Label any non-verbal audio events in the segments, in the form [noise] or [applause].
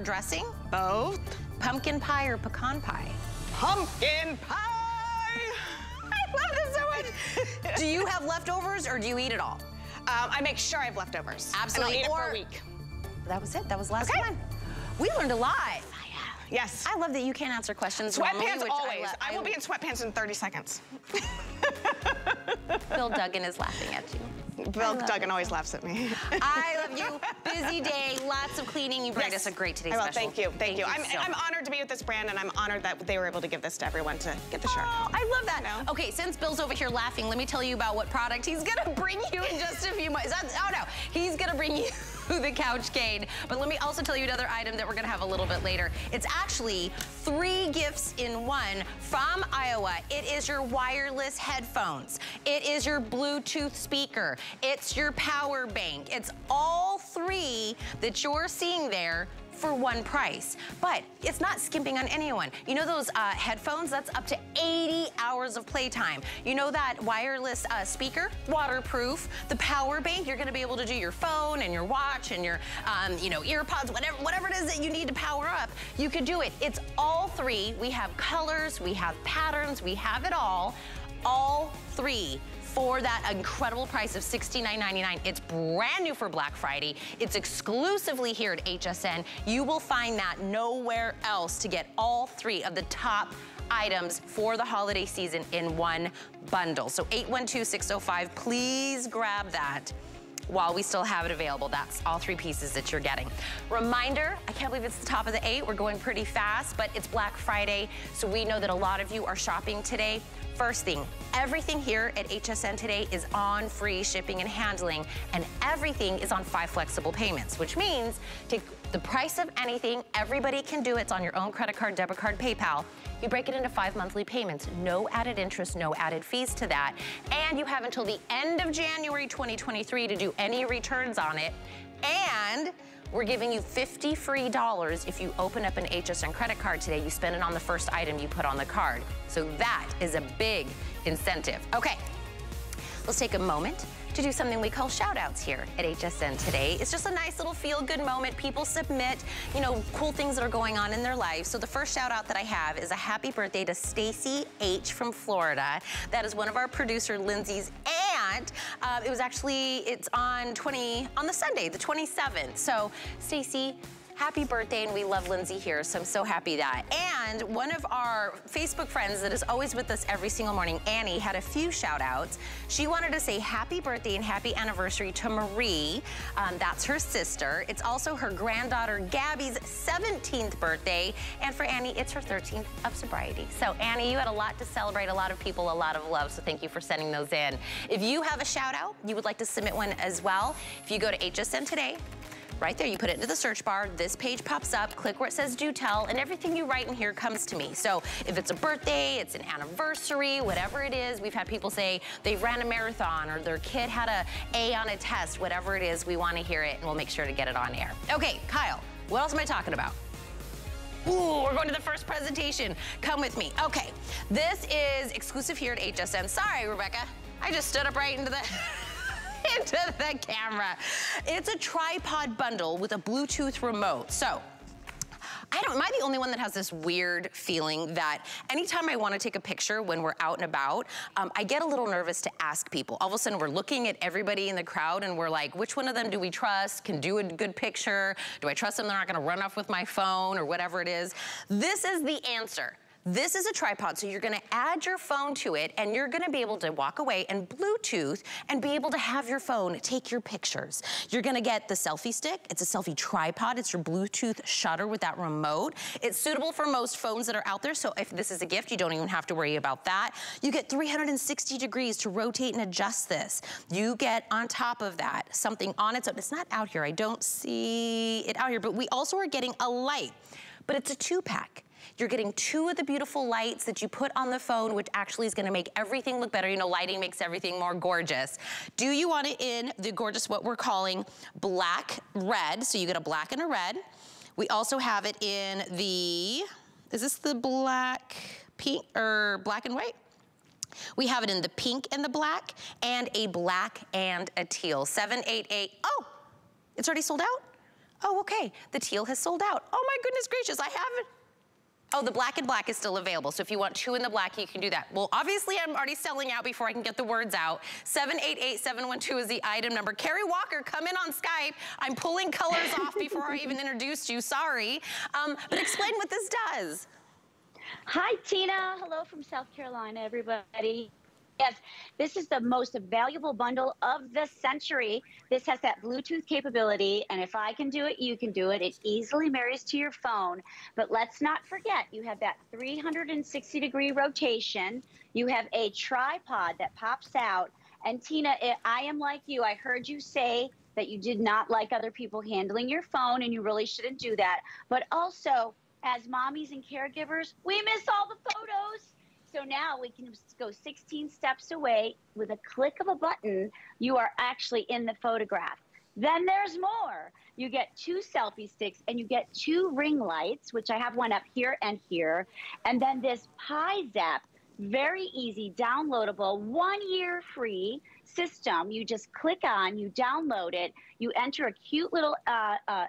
dressing? Both. Pumpkin pie or pecan pie? Pumpkin pie! [laughs] I love this so much. do you have leftovers or do you eat it all? Um, I make sure I have leftovers. Absolutely. And I'll eat or, it for a week. That was it. That was last Okay. one. We learned a lot. Yes. I love that you can't answer questions Sweatpants always. lo- I, will be in sweatpants in 30 seconds. [laughs] Bill Duggan is laughing at you. Bill Duggan always laughs at me. I love you. Busy day, lots of cleaning. You brought us a great today's I will. special. Thank you. Thank, you. I'm, so I'm honored to be with this brand, and I'm honored that they were able to give this to everyone to get the shirt. Oh, I love that. You know? Okay, since Bill's over here laughing, let me tell you about what product he's gonna [laughs] bring you in just a few months. Oh no, he's gonna bring you the Couchcade. But let me also tell you another item that we're gonna have a little bit later. It's actually three gifts in one from Aiwa. It is your wireless headphones. It is your Bluetooth speaker. It's your power bank. It's all three that you're seeing there for one price. But it's not skimping on anyone. You know those uh, headphones? That's up to 80 hours of playtime. You know that wireless uh, speaker? Waterproof. The power bank, you're gonna be able to do your phone and your watch and your, um, you know, earpods, whatever, whatever it is that you need to power up, you could do it. It's all three. We have colors, we have patterns, we have it all. All three for that incredible price of $69.99. It's brand new for Black Friday. It's exclusively here at HSN. You will find that nowhere else to get all three of the top items for the holiday season in one bundle. So 812-605, please grab that while we still have it available. That's all three pieces that you're getting. Reminder, I can't believe it's the top of the eight. We're going pretty fast, but it's Black Friday, so we know that a lot of you are shopping today. First thing, everything here at HSN today is on free shipping and handling, and everything is on five flexible payments, which means take the price of anything, everybody can do it. It's on your own credit card, debit card, PayPal. You break it into five monthly payments. No added interest, no added fees to that. And you have until the end of January 2023 to do any returns on it. And we're giving you 50 free dollars if you open up an HSN credit card today. You spend it on the first item you put on the card. So that is a big incentive. Okay, let's take a moment to do something we call shout outs here at HSN today. It's just a nice little feel good moment. People submit, you know, cool things that are going on in their lives. So the first shout out that I have is a happy birthday to Stacy H from Florida. That is one of our producer Lindsay's aunt. Uh, it was actually, it's on 20, on the Sunday, the 27th. So Stacy, happy birthday and we love Lindsay here so I'm so happy that. And one of our Facebook friends that is always with us every single morning Annie had a few shout outs she wanted to say happy birthday and happy anniversary to Marie. Um, that's her sister. It's also her granddaughter Gabby's 17th birthday. And for Annie it's her 13th of sobriety. So Annie you had a lot to celebrate a lot of people a lot of love so thank you for sending those in. If you have a shout out you would like to submit one as well. If you go to HSN today Right there, you put it into the search bar, this page pops up, click where it says do tell, and everything you write in here comes to me. So if it's a birthday, it's an anniversary, whatever it is, we've had people say they ran a marathon or their kid had a A on a test, whatever it is, we wanna hear it and we'll make sure to get it on air. Okay, Kyle, what else am I talking about? Ooh, we're going to the first presentation. Come with me. Okay, this is exclusive here at HSN. Sorry, Rebecca. I just stood up right into the... [laughs] [laughs] into the camera. It's a tripod bundle with a Bluetooth remote. So, I don't, am I the only one that has this weird feeling that anytime I wanna take a picture when we're out and about, um, I get a little nervous to ask people. All of a sudden we're looking at everybody in the crowd and we're like, which one of them do we trust, can do a good picture? Do I trust them they're not gonna run off with my phone or whatever it is? This is the answer. This is a tripod, so you're gonna add your phone to it and you're gonna be able to walk away and Bluetooth and be able to have your phone take your pictures. You're gonna get the selfie stick. It's a selfie tripod. It's your Bluetooth shutter with that remote. It's suitable for most phones that are out there, so if this is a gift, you don't even have to worry about that. You get 360 degrees to rotate and adjust this. You get on top of that something on its own. It's not out here. I don't see it out here, but we also are getting a light, but it's a two pack. You're getting two of the beautiful lights that you put on the phone, which actually is gonna make everything look better. You know, lighting makes everything more gorgeous. Do you want it in the gorgeous, what we're calling black red? So you get a black and a red. We also have it in the, is this the black pink, or black and white? We have it in the pink and the black, and a black and a teal. 788, oh, it's already sold out? Oh, okay, the teal has sold out. Oh my goodness gracious, I haven't, Oh, the black and black is still available. So if you want two in the black, you can do that. Well, obviously I'm already selling out before I can get the words out. 788-712 is the item number. Carrie Walker, come in on Skype. I'm pulling colors off [laughs] before I even introduced you, sorry. Um, but explain what this does. Hi, Tina. Hello from South Carolina, everybody. Yes, this is the most valuable bundle of the century. This has that Bluetooth capability, and if I can do it, you can do it. It easily marries to your phone. But let's not forget, you have that 360 degree rotation. You have a tripod that pops out. And Tina, eh, I am like you. I heard you say that you did not like other people handling your phone, and you really shouldn't do that. But also, as mommies and caregivers, we miss all the photos. So now we can go 16 steps away with a click of a button. You are actually in the photograph. Then there's more. You get two selfie sticks and you get two ring lights, which I have one up here and here. And then this Pi Zap, very easy, downloadable, one year free system. You just click on, you download it, you enter a cute little uh, uh,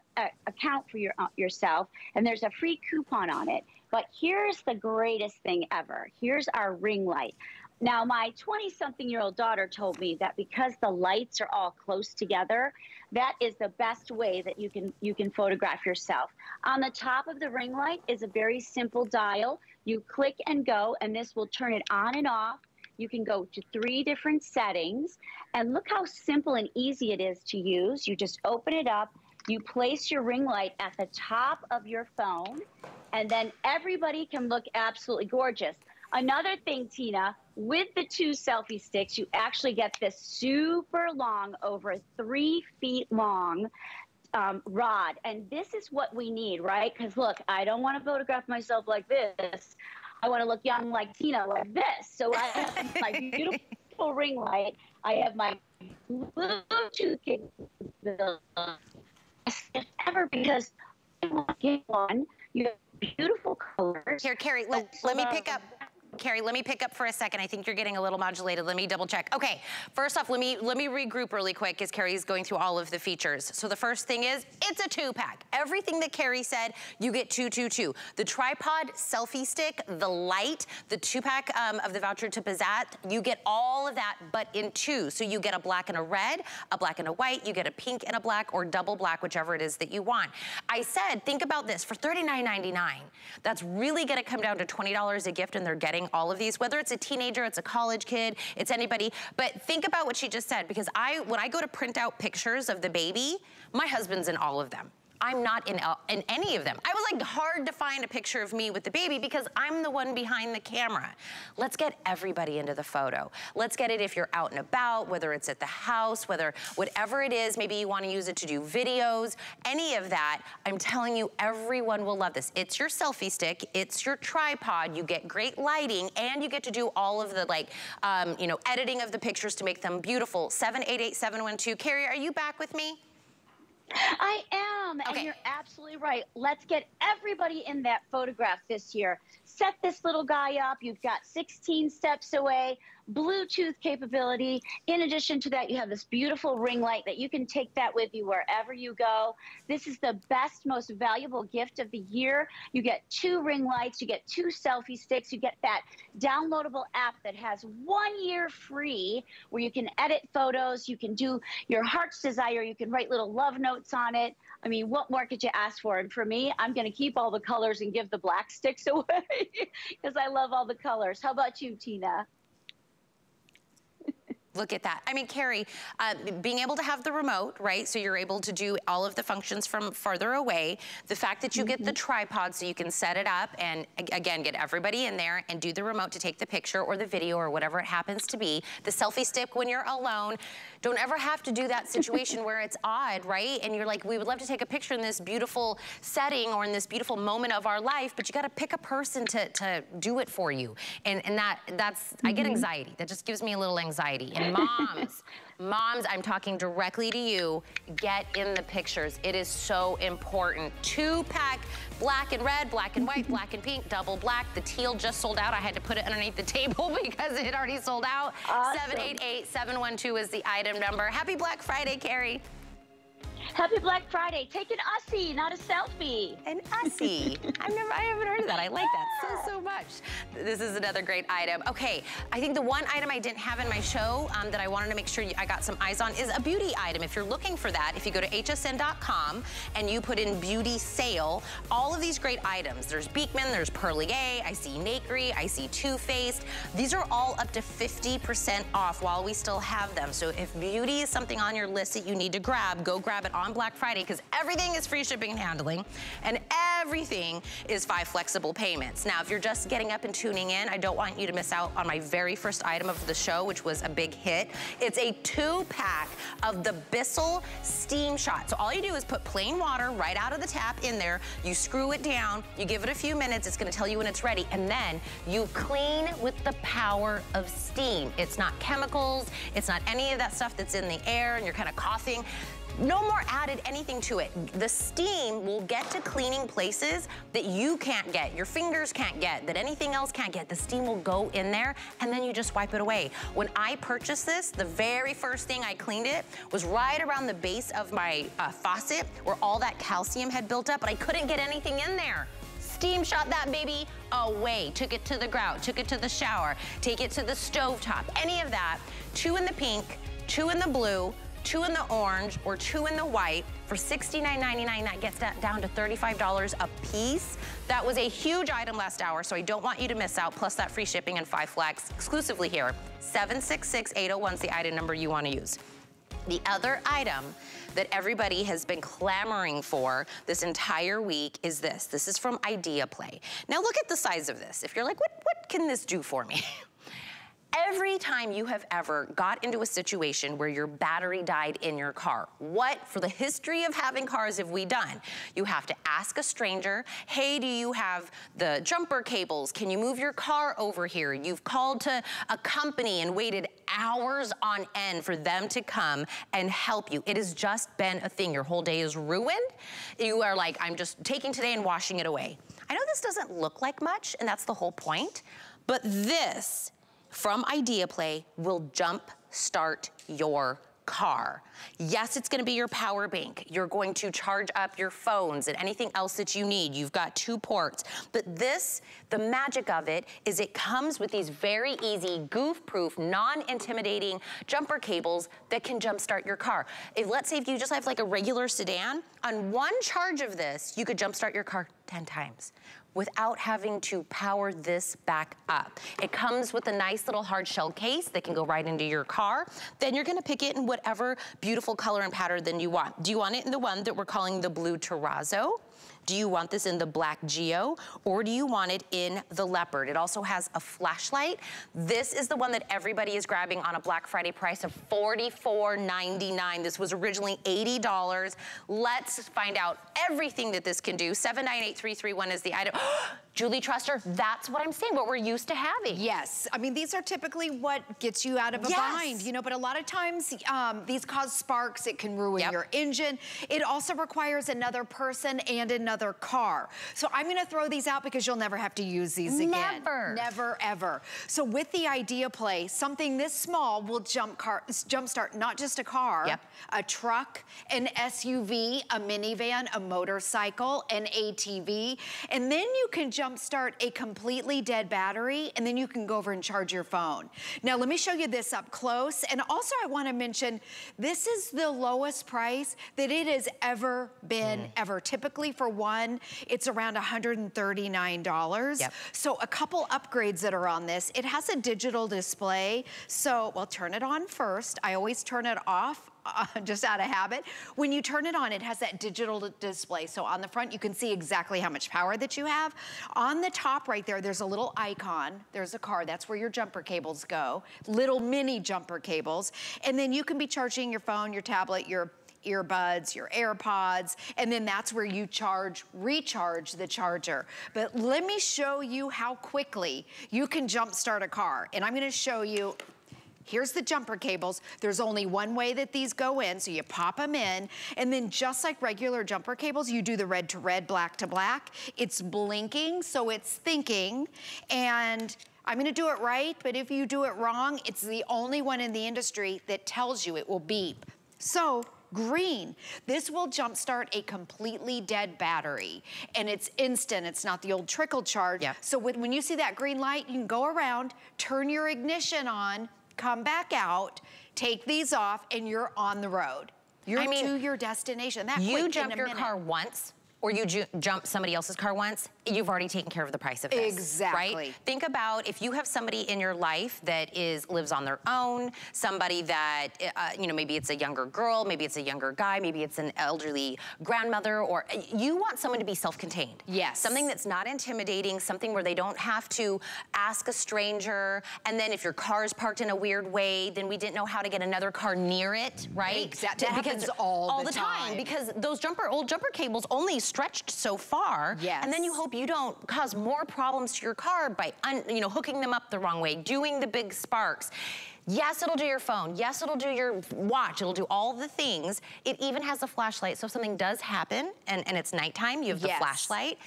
account for your, uh, yourself, and there's a free coupon on it. But here's the greatest thing ever. Here's our ring light. Now, my 20 something year old daughter told me that because the lights are all close together, that is the best way that you can you can photograph yourself. On the top of the ring light is a very simple dial. You click and go, and this will turn it on and off. You can go to three different settings, and look how simple and easy it is to use. You just open it up, you place your ring light at the top of your phone, and then everybody can look absolutely gorgeous. Another thing, Tina, with the two selfie sticks, you actually get this super long, over three feet long um, rod. And this is what we need, right? Because look, I don't want to photograph myself like this. I want to look young like Tina, like this. So I have [laughs] my beautiful ring light. I have my Bluetooth capability ever because one. You have beautiful colors. Here, Carrie, let, let me pick up Carrie, let me pick up for a second. I think you're getting a little modulated. Let me double check. Okay, first off, let me let me regroup really quick as Carrie's going through all of the features. So the first thing is, it's a two pack. Everything that Carrie said, you get two, two, two. The tripod selfie stick, the light, the two pack um, of the voucher to piZap, you get all of that, but in two. So you get a black and a red, a black and a white, you get a pink and a black, or double black, whichever it is that you want. I said, think about this, for $39.99, that's really gonna come down to $20 a gift and they're getting all of these, whether it's a teenager, it's a college kid, it's anybody. But think about what she just said, because I, when I go to print out pictures of the baby, my husband's in all of them. I'm not in, uh, in any of them. I was like hard to find a picture of me with the baby because I'm the one behind the camera. Let's get everybody into the photo. Let's get it if you're out and about, whether it's at the house, whether whatever it is, maybe you wanna use it to do videos, any of that, I'm telling you, everyone will love this. It's your selfie stick, it's your tripod, you get great lighting, and you get to do all of the like, um, you know, editing of the pictures to make them beautiful. 788712. Carrie, are you back with me? I am, okay. and you're absolutely right. Let's get everybody in that photograph this year. Set this little guy up. You've got 16 steps away. Bluetooth capability. In addition to that, you have this beautiful ring light that you can take that with you wherever you go. This is the best, most valuable gift of the year. You get two ring lights, you get two selfie sticks, you get that downloadable app that has one year free where you can edit photos, you can do your heart's desire, you can write little love notes on it. I mean, what more could you ask for? And for me, I'm going to keep all the colors and give the black sticks [laughs] away because I love all the colors. How about you, Tina? Look at that. I mean, Carrie, uh, being able to have the remote, right? So you're able to do all of the functions from farther away. The fact that you mm -hmm. get the mm-hmm. tripod so you can set it up and again, get everybody in there and do the remote to take the picture or the video or whatever it happens to be. The selfie stick when you're alone. Don't ever have to do that situation [laughs] where it's odd, right? And you're like, we would love to take a picture in this beautiful setting or in this beautiful moment of our life, but you gotta pick a person to, to do it for you. And, and that that's, mm -hmm. I get mm-hmm. anxiety. That just gives me a little anxiety. And moms, moms, I'm talking directly to you, get in the pictures. It is so important. Two pack, black and red, black and white, black and pink, double black. The teal just sold out. I had to put it underneath the table [laughs] because it already sold out. Awesome. 788-712 is the item number. Happy Black Friday, Carrie. Happy Black Friday. Take an Ussie, not a selfie. An Ussie. [laughs] I've never, I haven't heard of that. I like that so, so much. This is another great item. Okay, I think the one item I didn't have in my show um, that I wanted to make sure I got some eyes on is a beauty item. If you're looking for that, if you go to hsn.com and you put in beauty sale, all of these great items. There's Beekman, there's Perlier, I see Nakery, I see Too Faced. These are all up to 50% off while we still have them. So if beauty is something on your list that you need to grab, go grab it on Black Friday because everything is free shipping and handling and everything is five flexible payments. Now, if you're just getting up and tuning in, I don't want you to miss out on my very first item of the show, which was a big hit. It's a two pack of the Bissell Steam Shot. So all you do is put plain water right out of the tap in there. You screw it down, you give it a few minutes, it's gonna tell you when it's ready, and then you clean with the power of steam. It's not chemicals, it's not any of that stuff that's in the air and you're kind of coughing. No more added anything to it. The steam will get to cleaning places that you can't get, your fingers can't get, that anything else can't get. The steam will go in there and then you just wipe it away. When I purchased this, the very first thing I cleaned it was right around the base of my uh, faucet where all that calcium had built up, but I couldn't get anything in there steam shot that baby away. Took it to the grout, took it to the shower, take it to the stove top, any of that. Two in the pink, two in the blue, two in the orange, or two in the white for $69.99. That gets down to $35 a piece. That was a huge item last hour, so I don't want you to miss out, plus that free shipping and five flags exclusively here. 766-801 is the item number you want to use. The other item that everybody has been clamoring for this entire week is this. This is from iDeaPlay. Now look at the size of this. If you're like, what, what can this do for me? [laughs] Every time you have ever got into a situation where your battery died in your car, what for the history of having cars have we done? You have to ask a stranger, hey, do you have the jumper cables? Can you move your car over here? You've called to a company and waited hours on end for them to come and help you. It has just been a thing. Your whole day is ruined. You are like, I'm just taking today and washing it away. I know this doesn't look like much, and that's the whole point, but this from iDeaPlay will jump start your car. Yes, it's gonna be your power bank. You're going to charge up your phones and anything else that you need. You've got two ports. But this, the magic of it, is it comes with these very easy, goof-proof, non-intimidating jumper cables that can jumpstart your car. If, let's say if you just have like a regular sedan, on one charge of this, you could jumpstart your car 10 times without having to power this back up. It comes with a nice little hard shell case that can go right into your car. Then you're gonna pick it in whatever beautiful color and pattern that you want. Do you want it in the one that we're calling the blue terrazzo? Do you want this in the black geo or do you want it in the leopard? It also has a flashlight. This is the one that everybody is grabbing on a Black Friday price of $44.99. This was originally $80. Let's find out everything that this can do. 798331 is the item. [gasps] Julie Truster, that's what I'm saying, what we're used to having. Yes, I mean, these are typically what gets you out of a yes. bind, you know, but a lot of times um, these cause sparks, it can ruin yep. your engine. It also requires another person and another car. So I'm gonna throw these out because you'll never have to use these again. Never. Never, ever. So with the iDeaPlay, something this small will jump car, jumpstart not just a car, yep. a truck, an SUV, a minivan, a motorcycle, an ATV, and then you can jump jumpstart a completely dead battery and then you can go over and charge your phone. Now let me show you this up close and also I wanna mention this is the lowest price that it has ever been mm. ever. Typically for one it's around $139. Yep. So a couple upgrades that are on this. It has a digital display so well turn it on first. I always turn it off uh, [laughs] just out of habit. When you turn it on, it has that digital display. So on the front, you can see exactly how much power that you have. On the top right there, there's a little icon. There's a car. That's where your jumper cables go. Little mini jumper cables. And then you can be charging your phone, your tablet, your earbuds, your AirPods, and then that's where you charge, recharge the charger. But let me show you how quickly you can jumpstart a car. And I'm gonna show you Here's the jumper cables. There's only one way that these go in, so you pop them in, and then just like regular jumper cables, you do the red to red, black to black. It's blinking, so it's thinking, and I'm gonna do it right, but if you do it wrong, it's the only one in the industry that tells you it will beep. So green. This will jumpstart a completely dead battery. And it's instant, it's not the old trickle charge. Yep. So when, when you see that green light, you can go around, turn your ignition on, come back out, take these off, and you're on the road. You're I mean, to your destination. That You quick in jump a your car once, or you ju jump somebody else's car once, you've already taken care of the price of this. Exactly. Right? Think about if you have somebody in your life that is lives on their own, somebody that, uh, you know, maybe it's a younger girl, maybe it's a younger guy, maybe it's an elderly grandmother, or you want someone to be self-contained. Yes. Something that's not intimidating, something where they don't have to ask a stranger, and then if your car is parked in a weird way, then we didn't know how to get another car near it, right? Exactly. that Because- happens all all the the time. time. Because those jumper, old jumper cables only stretched so far. Yes. And then you hope you don't cause more problems to your car by, un, you know, hooking them up the wrong way, doing the big sparks. Yes, it'll do your phone. Yes, it'll do your watch. It'll do all the things. It even has a flashlight. So if something does happen and, and it's nighttime, you have the flashlight.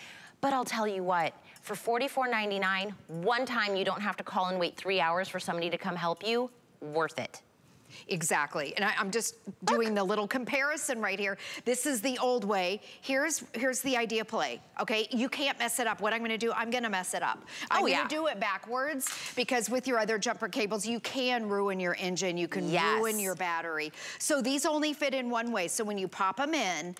But I'll tell you what, for $44.99, one time you don't have to call and wait three hours for somebody to come help you, worth it. Exactly, and I, am just doing the little comparison right here. This is the old way. Here's here's the iDeaPlay, okay? You can't mess it up. What I'm gonna do, I'm gonna mess it up. Oh, I'm Oh, gonna yeah. do it backwards because with your other jumper cables, you can ruin your engine, you can Yes. ruin your battery. So these only fit in one way. So when you pop them in,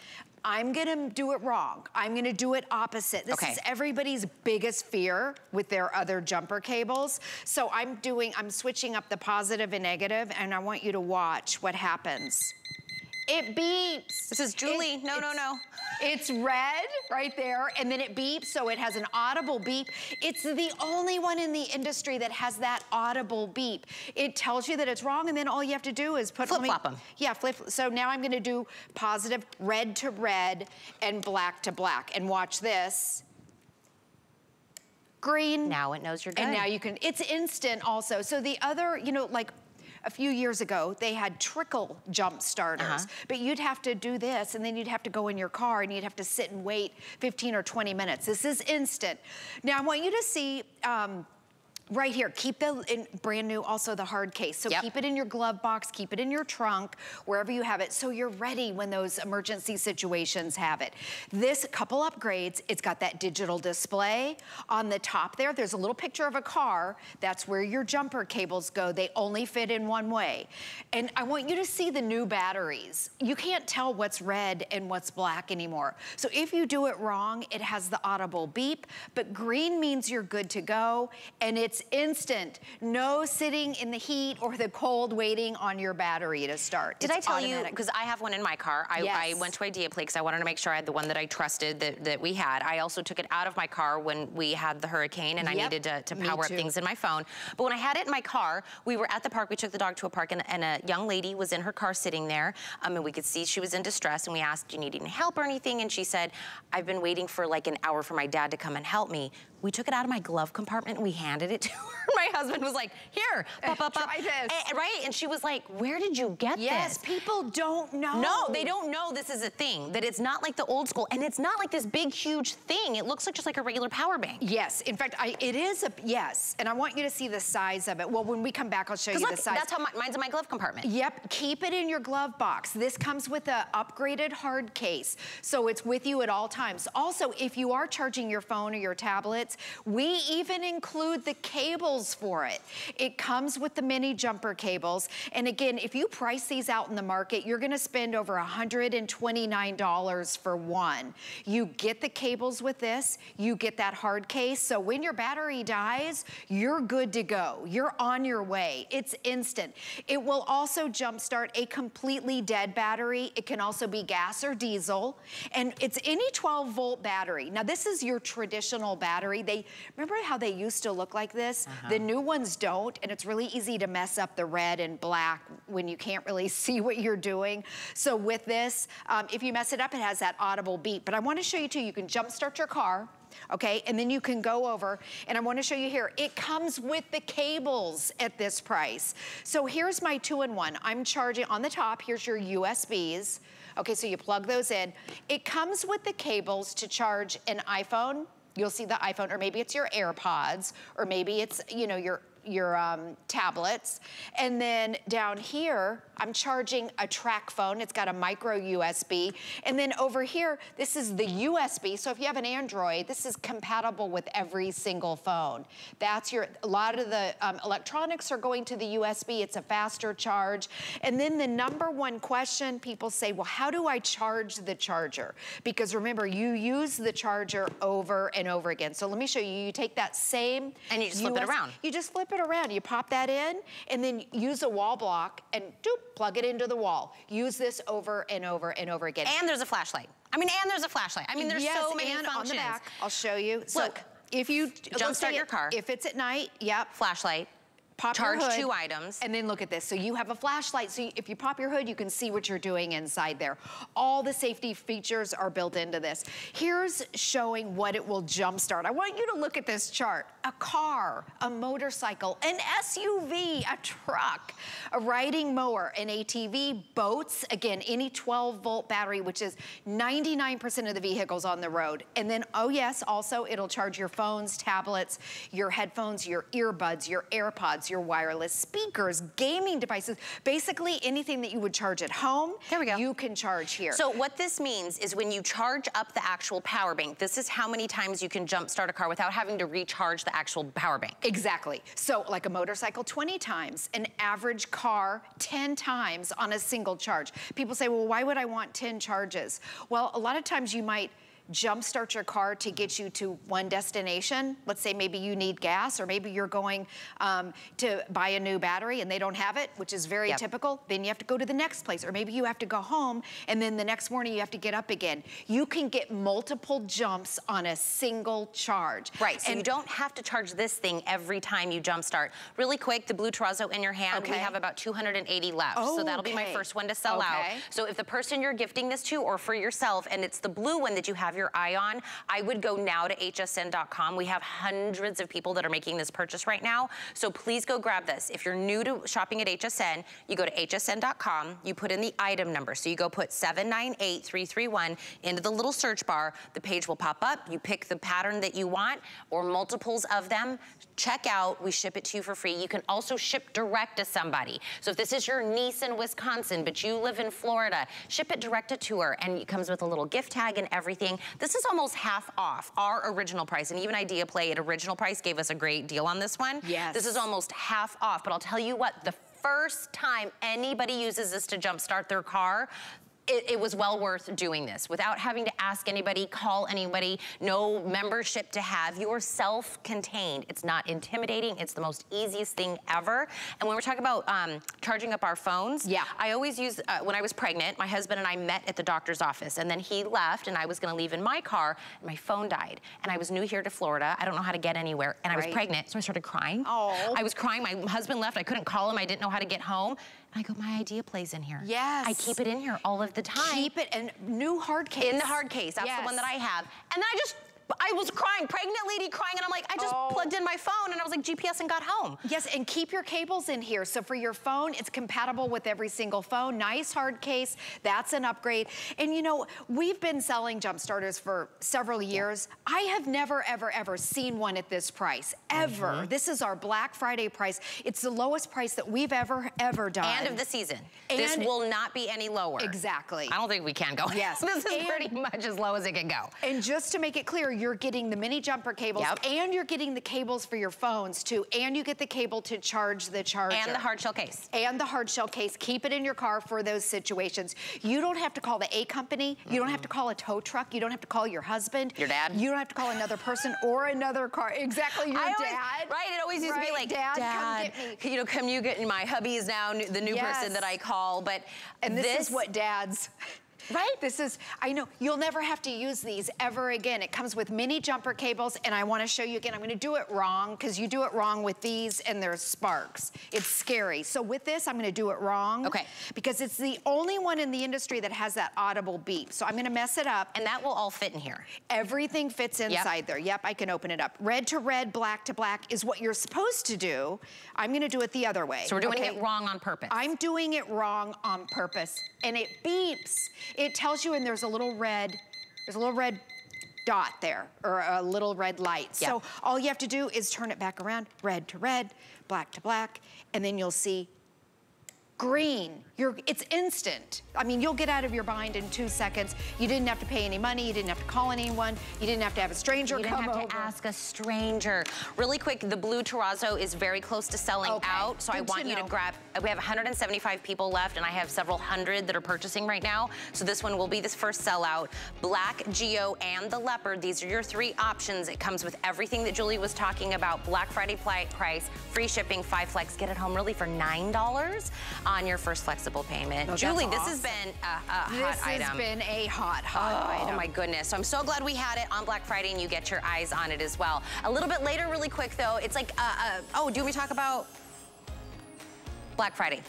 I'm gonna do it wrong. I'm gonna do it opposite. This Okay. is everybody's biggest fear with their other jumper cables. So I'm doing, I'm switching up the positive and negative, and I want you to watch what happens. It beeps. This is Julie. It- no, no, no. It's red right there, and then it beeps, so it has an audible beep. It's the only one in the industry that has that audible beep. It tells you that it's wrong, and then all you have to do is put- Flip-flop 'em. Yeah, flip. So now I'm gonna do positive red to red and black to black, and watch this. Green. Now it knows you're good. And now you can, it's instant also. So the other, you know, like a few years ago, they had trickle jump starters, Uh-huh. but you'd have to do this and then you'd have to go in your car and you'd have to sit and wait 15 or 20 minutes. This is instant. Now I want you to see, um, Right here, keep the in, brand new, also the hard case. So Yep. keep it in your glove box, keep it in your trunk, wherever you have it, so you're ready when those emergency situations have it. This couple upgrades, it's got that digital display. On the top there, there's a little picture of a car. That's where your jumper cables go. They only fit in one way. And I want you to see the new batteries. You can't tell what's red and what's black anymore. So if you do it wrong, it has the audible beep, but green means you're good to go, and it's instant. No sitting in the heat or the cold waiting on your battery to start. Did It's I tell you, automatic. because I have one in my car, I, Yes. I went to iDeaPlay because I wanted to make sure I had the one that I trusted that, that we had. I also took it out of my car when we had the hurricane and I needed to, to power up things in my phone. But when I had it in my car, we were at the park, we took the dog to a park and, and a young lady was in her car sitting there um, and we could see she was in distress and we asked, do you need any help or anything? And she said, I've been waiting for like an hour for my dad to come and help me. We took it out of my glove compartment and we handed it to [laughs] her. My husband was like, here, up, Try this. right? And she was like, where did you get Yes, this? Yes, people don't know. No, they don't know this is a thing, that it's not like the old school, and it's not like this big, huge thing. It looks like just like a regular power bank. Yes, in fact, I, it is a, yes, and I want you to see the size of it. Well, when we come back, I'll show you Because the size. that's how my, mine's in my glove compartment. Yep, keep it in your glove box. This comes with a upgraded hard case, so it's with you at all times. Also, if you are charging your phone or your tablets, we even include the cables for it. It comes with the mini jumper cables, and again, if you price these out in the market, you're gonna spend over $129 for one. You get the cables with this, you get that hard case, so when your battery dies, you're good to go. You're on your way. It's instant. It will also jumpstart a completely dead battery. It can also be gas or diesel, and it's any 12 volt battery. Now this is your traditional battery. They Remember how they used to look like this? The new ones don't, and it's really easy to mess up the red and black when you can't really [laughs] see what you're doing. So with this, um, if you mess it up, it has that audible beep. But I wanna show you too, you can jumpstart your car, okay? And then you can go over, and I wanna show you here, it comes with the cables at this price. So here's my two-in-one. I'm charging, on the top, here's your USBs. Okay, so you plug those in. It comes with the cables to charge an iPhone, you'll see the iPhone, or maybe it's your AirPods, or maybe it's, you know, your your um, tablets. And then down here, I'm charging a TracFone. It's got a micro USB. And then over here, this is the USB. So if you have an Android, this is compatible with every single phone. That's your, a lot of the um, electronics are going to the USB. It's a faster charge. And then the number one question people say, well, how do I charge the charger? Because remember, you use the charger over and over again. So let me show you. You take that same And you just flip it around. You just flip it around. You pop that in and then use a wall block and doop, plug it into the wall. Use this over and over and over again. And there's a flashlight. I mean, and there's a flashlight. I mean, there's yes, so many and functions. on the back, I'll show you. So Look, if you jumpstart your car. If it's at night, yep. Flashlight. Pop Charge hood, two items. And then look at this. So you have a flashlight. So you- if you pop your hood, you can see what you're doing inside there. All the safety features are built into this. Here's showing what it will jumpstart. I want you to look at this chart. A car, a motorcycle, an SUV, a truck, a riding mower, an ATV, boats, again, any 12 volt battery, which is 99% of the vehicles on the road. And then, oh yes, also it'll charge your phones, tablets, your headphones, your earbuds, your AirPods, your wireless speakers, gaming devices, basically anything that you would charge at home, There we go. you can charge here. So what this means is when you charge up the actual power bank, this is how many times you can jump start a car without having to recharge the actual power bank. Exactly. So like a motorcycle 20 times, an average car 10 times on a single charge. People say, well, why would I want 10 charges? Well, a lot of times you might jumpstart your car to get you to one destination. Let's say maybe you need gas or maybe you're going um, to buy a new battery and they don't have it, which is very Yep. typical. Then you have to go to the next place or maybe you have to go home and then the next morning you have to get up again. You can get multiple jumps on a single charge. Right, so and you don't have to charge this thing every time you jumpstart. Really quick, the blue Terrazzo in your hand, okay. we have about 280 left. Oh, so that'll be my first one to sell out. Okay. So if the person you're gifting this to or for yourself, and it's the blue one that you have your eye on, I would go now to hsn.com. We have hundreds of people that are making this purchase right now. So please go grab this. If you're new to shopping at HSN, you go to hsn.com, you put in the item number. So you go put 798331 into the little search bar. The page will pop up. You pick the pattern that you want or multiples of them. Check out, we ship it to you for free. You can also ship direct to somebody. So if this is your niece in Wisconsin, but you live in Florida, ship it direct to her and it comes with a little gift tag and everything. This is almost half off our original price. And even iDeaPlay at original price gave us a great deal on this one. Yes. This is almost half off, but I'll tell you what, the first time anybody uses this to jumpstart their car, it, it was well worth doing this without having to ask anybody, call anybody, no membership to have. You're self-contained. It's not intimidating. It's the most easiest thing ever. And when we're talking about um, charging up our phones, Yeah. I always use, uh, when I was pregnant, my husband and I met at the doctor's office and then he left and I was gonna leave in my car and my phone died. And I was new here to Florida. I don't know how to get anywhere. And I was pregnant, so I started crying. Oh. I was crying. My husband left. I couldn't call him. I didn't know how to get home. I go, my iDeaPlay's in here. Yes. I keep it in here all of the time. Keep it and new hard case. in the hard case. That's the one that I have. And then I just, I was crying, pregnant lady crying, and I'm like, I just Oh. plugged in my phone and I was like GPS and got home. Yes, and keep your cables in here. So for your phone, it's compatible with every single phone. Nice hard case, that's an upgrade. And you know, we've been selling jump starters for several years. I have never, ever, ever seen one at this price, ever. Mm-hmm. This is our Black Friday price. It's the lowest price that we've ever, ever done. And of the season. this will not be any lower. Exactly. I don't think we can go. [laughs] Yes. this is And- pretty much as low as it can go. And just to make it clear, you're getting the mini jumper cables Yep. and you're getting the cables for your phones too. And you get the cable to charge the charger. And the hard shell case. and the hard shell case. Keep it in your car for those situations. You don't have to call the A company. You don't have to call a tow truck. You don't have to call your husband. Your dad. You don't have to call another person or another car. Exactly, your [laughs] I always, dad. Right, it always used to be like, Dad, Dad, come get me. you know, come you get in my hubby is now the new person that I call, but And this, is what dads. Right? This is, I know, you'll never have to use these ever again. It comes with mini jumper cables, and I wanna show you again, I'm gonna do it wrong, because you do it wrong with these, and there's sparks. It's scary. So with this, I'm gonna do it wrong. Okay. Because it's the only one in the industry that has that audible beep. So I'm gonna mess it up. And that will all fit in here. Everything fits inside there. Yep, I can open it up. Red to red, black to black is what you're supposed to do. I'm gonna do it the other way. So we're doing okay? it wrong on purpose. I'm doing it wrong on purpose. And it beeps. It tells you, and there's a little red, there's a little red dot there, or a little red light. So all you have to do is turn it back around, red to red, black to black, and then you'll see green. You're, it's instant. I mean, you'll get out of your bind in two seconds. You didn't have to pay any money. You didn't have to call anyone. You didn't have to have a stranger you didn't come have over. to ask a stranger. Really quick, the blue terrazzo is very close to selling Okay. out, so I want to you to grab, we have 175 people left, and I have several hundred that are purchasing right now, so this one will be this first sellout. Black, Geo, and the Leopard, these are your three options. It comes with everything that Julie was talking about, Black Friday price, free shipping, five flex, get it home really for $9 on your first flexible payment. Oh, Julie, this has been a, a hot item. This has been a hot, hot Oh item. Oh my goodness. So I'm so glad we had it on Black Friday and you get your eyes on it as well. A little bit later, really quick though, it's like, uh, uh, oh, do you want me to talk about Black Friday?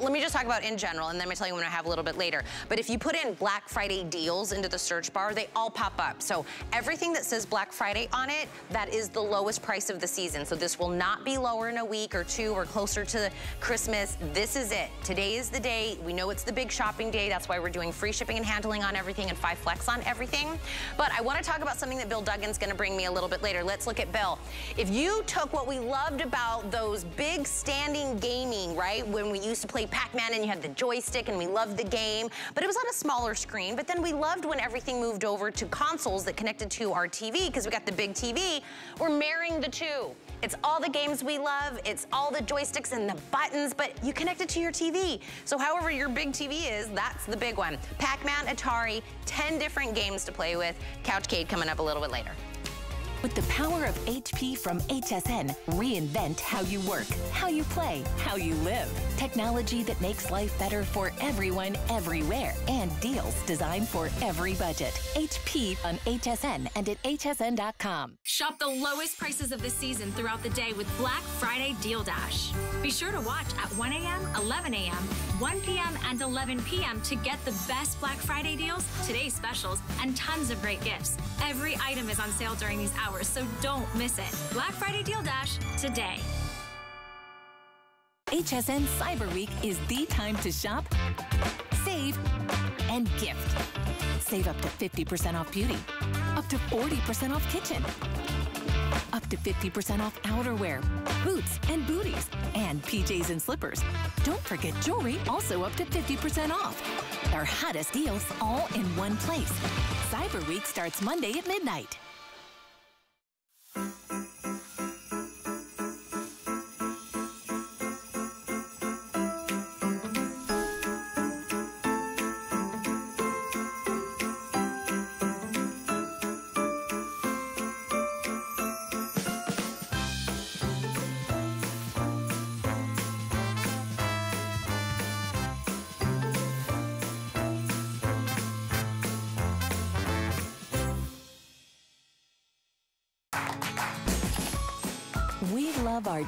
Let me just talk about in general, and then I'm gonna tell you when I have a little bit later. But if you put in Black Friday deals into the search bar, they all pop up. So everything that says Black Friday on it, that is the lowest price of the season. So this will not be lower in a week or two or closer to Christmas. This is it. Today is the day. We know it's the big shopping day. That's why we're doing free shipping and handling on everything and five flex on everything. But I wanna talk about something that Bill Duggan's gonna bring me a little bit later. Let's look at Bill. If you took what we loved about those big standing gaming, right? When we used to play Pac-Man and you had the joystick and we loved the game, but it was on a smaller screen. But then we loved when everything moved over to consoles that connected to our TV because we got the big TV. We're marrying the two. It's all the games we love, it's all the joysticks and the buttons, but you connect it to your TV. So however your big TV is, that's the big one. Pac-Man, Atari, 10 different games to play with. Couchcade coming up a little bit later. With the power of HP from HSN, reinvent how you work, how you play, how you live. Technology that makes life better for everyone, everywhere, and deals designed for every budget. HP on HSN and at hsn.com. Shop the lowest prices of the season throughout the day with Black Friday Deal Dash. Be sure to watch at 1 a.m., 11 a.m., 1 p.m., and 11 p.m. to get the best Black Friday deals, today's specials, and tons of great gifts. Every item is on sale during these hours, so don't miss it. Black Friday Deal Dash today. HSN Cyber Week is the time to shop, save, and gift. Save up to 50% off beauty, up to 40% off kitchen, up to 50% off outerwear, boots and booties, and PJs and slippers. Don't forget jewelry, also up to 50% off. Our hottest deals all in one place. Cyber Week starts Monday at midnight. うん。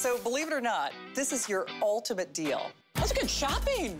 So believe it or not, this is your ultimate deal. That's good shopping.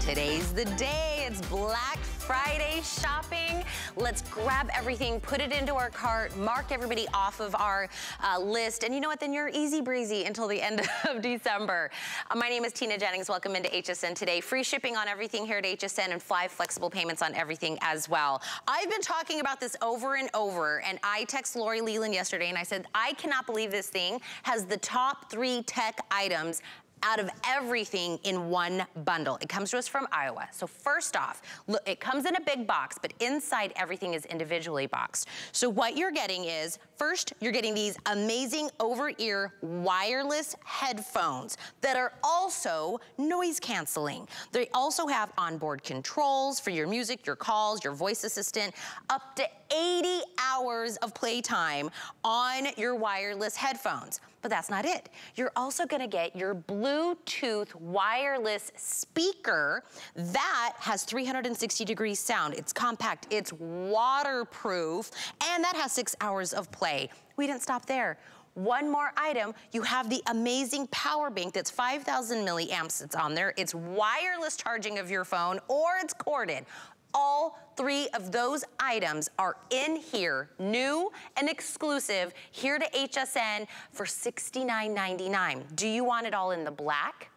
Today's the day. It's Black Friday shopping. Let's grab everything, put it into our cart, mark everybody off of our uh, list. And you know what? Then you're easy breezy until the end [laughs] of December. Uh, my name is Tina Jennings. Welcome into HSN today. Free shipping on everything here at HSN and five flexible payments on everything as well. I've been talking about this over and over. And I text Lori Leland yesterday and I said, I cannot believe this thing has the top three tech items out of everything in one bundle. It comes to us from Aiwa. So first off, look, it comes in a big box, but inside everything is individually boxed. So what you're getting is, first, you're getting these amazing over-ear wireless headphones that are also noise canceling. They also have onboard controls for your music, your calls, your voice assistant, up to 80 hours of playtime on your wireless headphones. But that's not it. You're also gonna get your Bluetooth wireless speaker that has 360 degrees sound. It's compact, it's waterproof, and that has six hours of play. We didn't stop there. One more item, you have the amazing power bank that's 5,000 milliamps that's on there. It's wireless charging of your phone or it's corded. All three of those items are in here, new and exclusive, here to HSN for $69.99. Do you want it all in the black?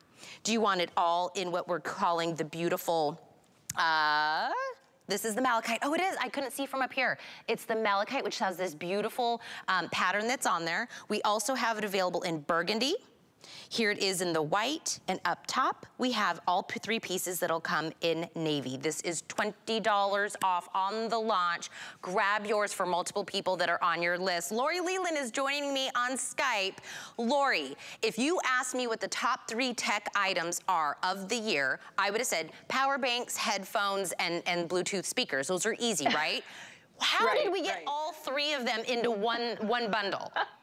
Do you want it all in what we're calling the beautiful, uh, this is the malachite. Oh, it is. I couldn't see from up here. It's the malachite, which has this beautiful um, pattern that's on there. We also have it available in burgundy. Here it is in the white, and up top, we have all three pieces that'll come in navy. This is $20 off on the launch. Grab yours for multiple people that are on your list. Lori Leland is joining me on Skype. Lori, if you asked me what the top three tech items are of the year, I would have said power banks, headphones, and, and Bluetooth speakers. Those are easy, right? [laughs] How right, did we get right. all three of them into one, one bundle? [laughs]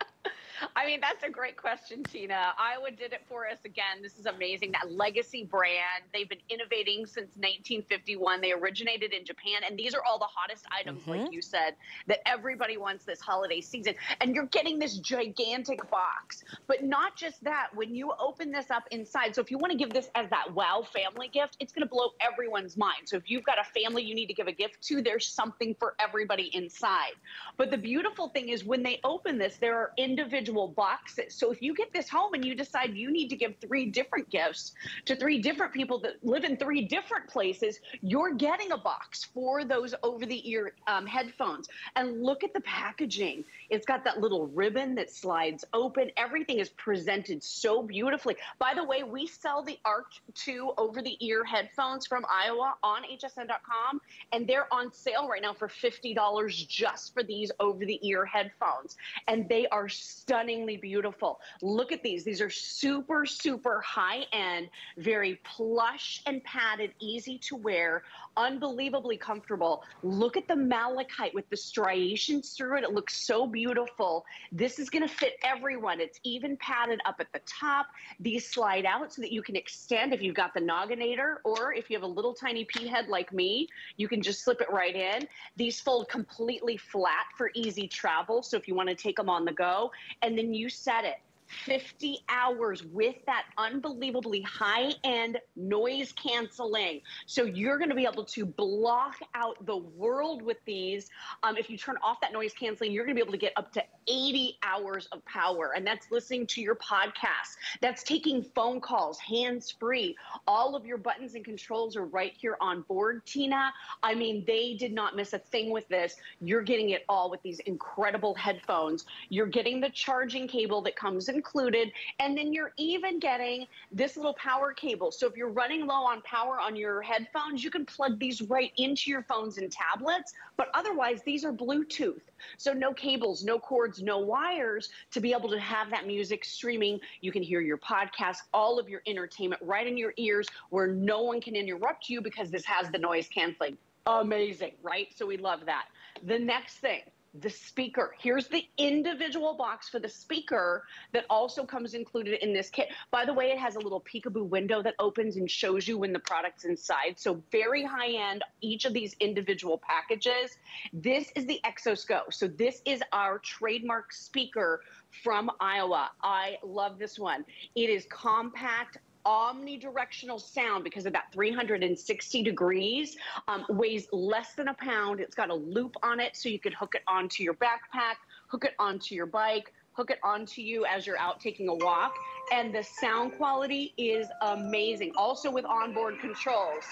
I mean, that's a great question, Tina. Aiwa did it for us again. This is amazing. That legacy brand, they've been innovating since 1951. They originated in Japan, and these are all the hottest items, Mm-hmm. like you said, that everybody wants this holiday season. And you're getting this gigantic box. But not just that, when you open this up inside, so if you want to give this as that wow family gift, it's going to blow everyone's mind. So if you've got a family you need to give a gift to, there's something for everybody inside. But the beautiful thing is when they open this, there are individual boxes. So if you get this home and you decide you need to give three different gifts to three different people that live in three different places, you're getting a box for those over the ear um, headphones. And look at the packaging. It's got that little ribbon that slides open. Everything is presented so beautifully. By the way, we sell the ARC 2 over the ear headphones from Aiwa on hsn.com, and they're on sale right now for $50 just for these over the ear headphones. And they are stunningly beautiful. Look at these. These are super, super high end, very plush and padded, easy to wear, unbelievably comfortable. Look at the malachite with the striations through it. It looks so beautiful. This is going to fit everyone. It's even padded up at the top. These slide out so that you can extend if you've got the nogginator or if you have a little tiny pea head like me, you can just slip it right in. These fold completely flat for easy travel. So if you want to take them on the go, and then you said it. 50 hours with that unbelievably high end noise canceling. So you're going to be able to block out the world with these. Um, if you turn off that noise canceling, you're going to be able to get up to 80 hours of power. And that's listening to your podcast. That's taking phone calls hands free. All of your buttons and controls are right here on board, Tina. I mean, they did not miss a thing with this. You're getting it all with these incredible headphones. You're getting the charging cable that comes included, and then you're even getting this little power cable. So if you're running low on power on your headphones, you can plug these right into your phones and tablets. But otherwise, these are Bluetooth. So no cables, no cords, no wires to be able to have that music streaming. You can hear your podcast, all of your entertainment right in your ears where no one can interrupt you because this has the noise canceling. Amazing, right? So we love that. The next thing, the speaker. Here's the individual box for the speaker that also comes included in this kit. By the way, it has a little peekaboo window that opens and shows you when the product's inside. So very high end, each of these individual packages. This is the Exosco. So this is our trademark speaker from Aiwa. I love this one. It is compact, omnidirectional sound because of that 360 degrees. Um, weighs less than a pound. It's got a loop on it so you could hook it onto your backpack, hook it onto your bike, hook it onto you as you're out taking a walk. And the sound quality is amazing. Also with onboard controls.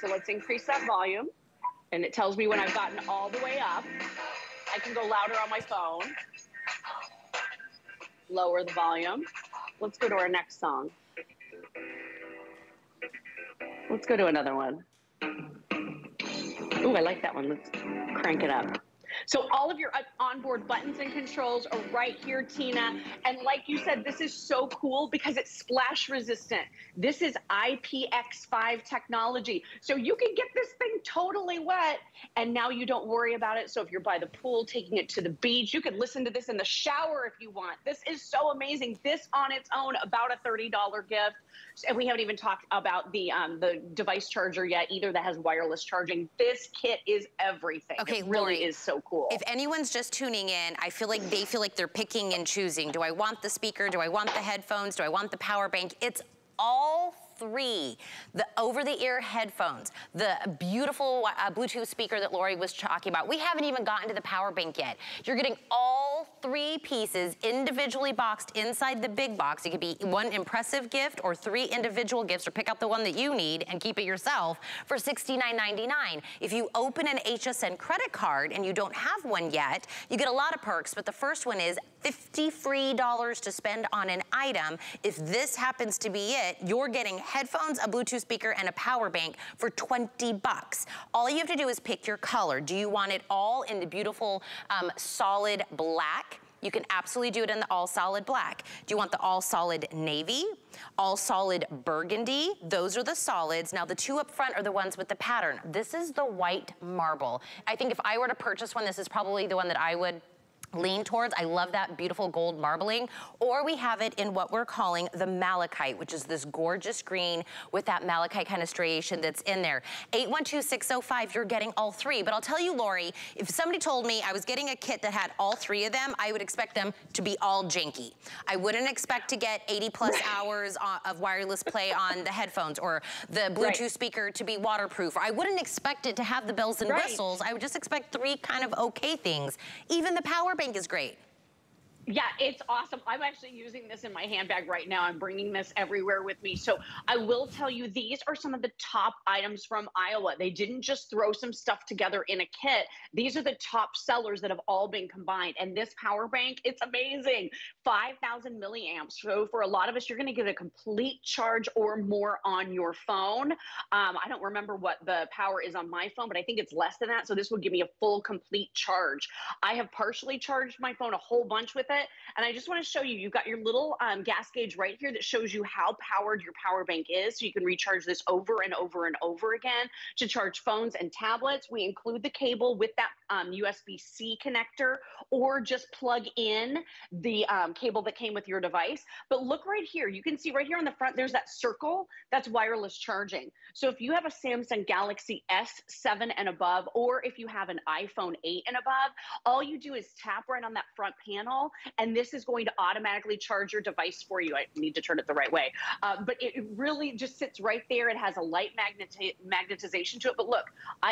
So let's increase that volume. And it tells me when I've gotten all the way up. I can go louder on my phone. Lower the volume. Let's go to our next song. Let's go to another one. Ooh, I like that one. Let's crank it up. So all of your onboard buttons and controls are right here, Tina. And like you said, this is so cool because it's splash resistant. This is IPX5 technology. So you can get this thing totally wet and now you don't worry about it. So if you're by the pool, taking it to the beach, you could listen to this in the shower if you want. This is so amazing. This on its own, about a $30 gift. And we haven't even talked about the um, the device charger yet either that has wireless charging. This kit is everything. Okay, it really Lori, is so cool. If anyone's just tuning in, I feel like they feel like they're picking and choosing. Do I want the speaker? Do I want the headphones? Do I want the power bank? It's all three. The over-the-ear headphones, the beautiful uh, Bluetooth speaker that Lori was talking about. We haven't even gotten to the power bank yet. You're getting all three pieces individually boxed inside the big box. It could be one impressive gift or three individual gifts or pick out the one that you need and keep it yourself for $69.99. If you open an HSN credit card and you don't have one yet, you get a lot of perks, but the first one is 50 free dollars to spend on an item. If this happens to be it, you're getting headphones, a Bluetooth speaker, and a power bank for 20 bucks. All you have to do is pick your color. Do you want it all in the beautiful um, solid black? You can absolutely do it in the all solid black. Do you want the all solid navy? All solid burgundy, those are the solids. Now the two up front are the ones with the pattern. This is the white marble. I think if I were to purchase one, this is probably the one that I would lean towards. I love that beautiful gold marbling. Or we have it in what we're calling the malachite, which is this gorgeous green with that malachite kind of striation that's in there. 812605, you're getting all three. But I'll tell you, Lori, if somebody told me I was getting a kit that had all three of them, I would expect them to be all janky. I wouldn't expect to get 80 plus hours of wireless play on the headphones or the Bluetooth right. speaker to be waterproof. Or I wouldn't expect it to have the bells and right. whistles. I would just expect three kind of okay things. Even the power bank is great. Yeah, it's awesome. I'm actually using this in my handbag right now. I'm bringing this everywhere with me. So I will tell you, these are some of the top items from Aiwa. They didn't just throw some stuff together in a kit. These are the top sellers that have all been combined. And this power bank, it's amazing. 5,000 milliamps. So for a lot of us, you're going to get a complete charge or more on your phone. Um, I don't remember what the power is on my phone, but I think it's less than that. So this would give me a full complete charge. I have partially charged my phone a whole bunch with it And I just want to show you, you've got your little um, gas gauge right here that shows you how powered your power bank is. So you can recharge this over and over and over again to charge phones and tablets. We include the cable with that um, USB-C connector or just plug in the um, cable that came with your device. But look right here, you can see right here on the front, there's that circle, that's wireless charging. So if you have a Samsung Galaxy S7 and above, or if you have an iPhone 8 and above, all you do is tap right on that front panel and this is going to automatically charge your device for you. I need to turn it the right way. Uh, but it really just sits right there. It has a light magneti magnetization to it. But look,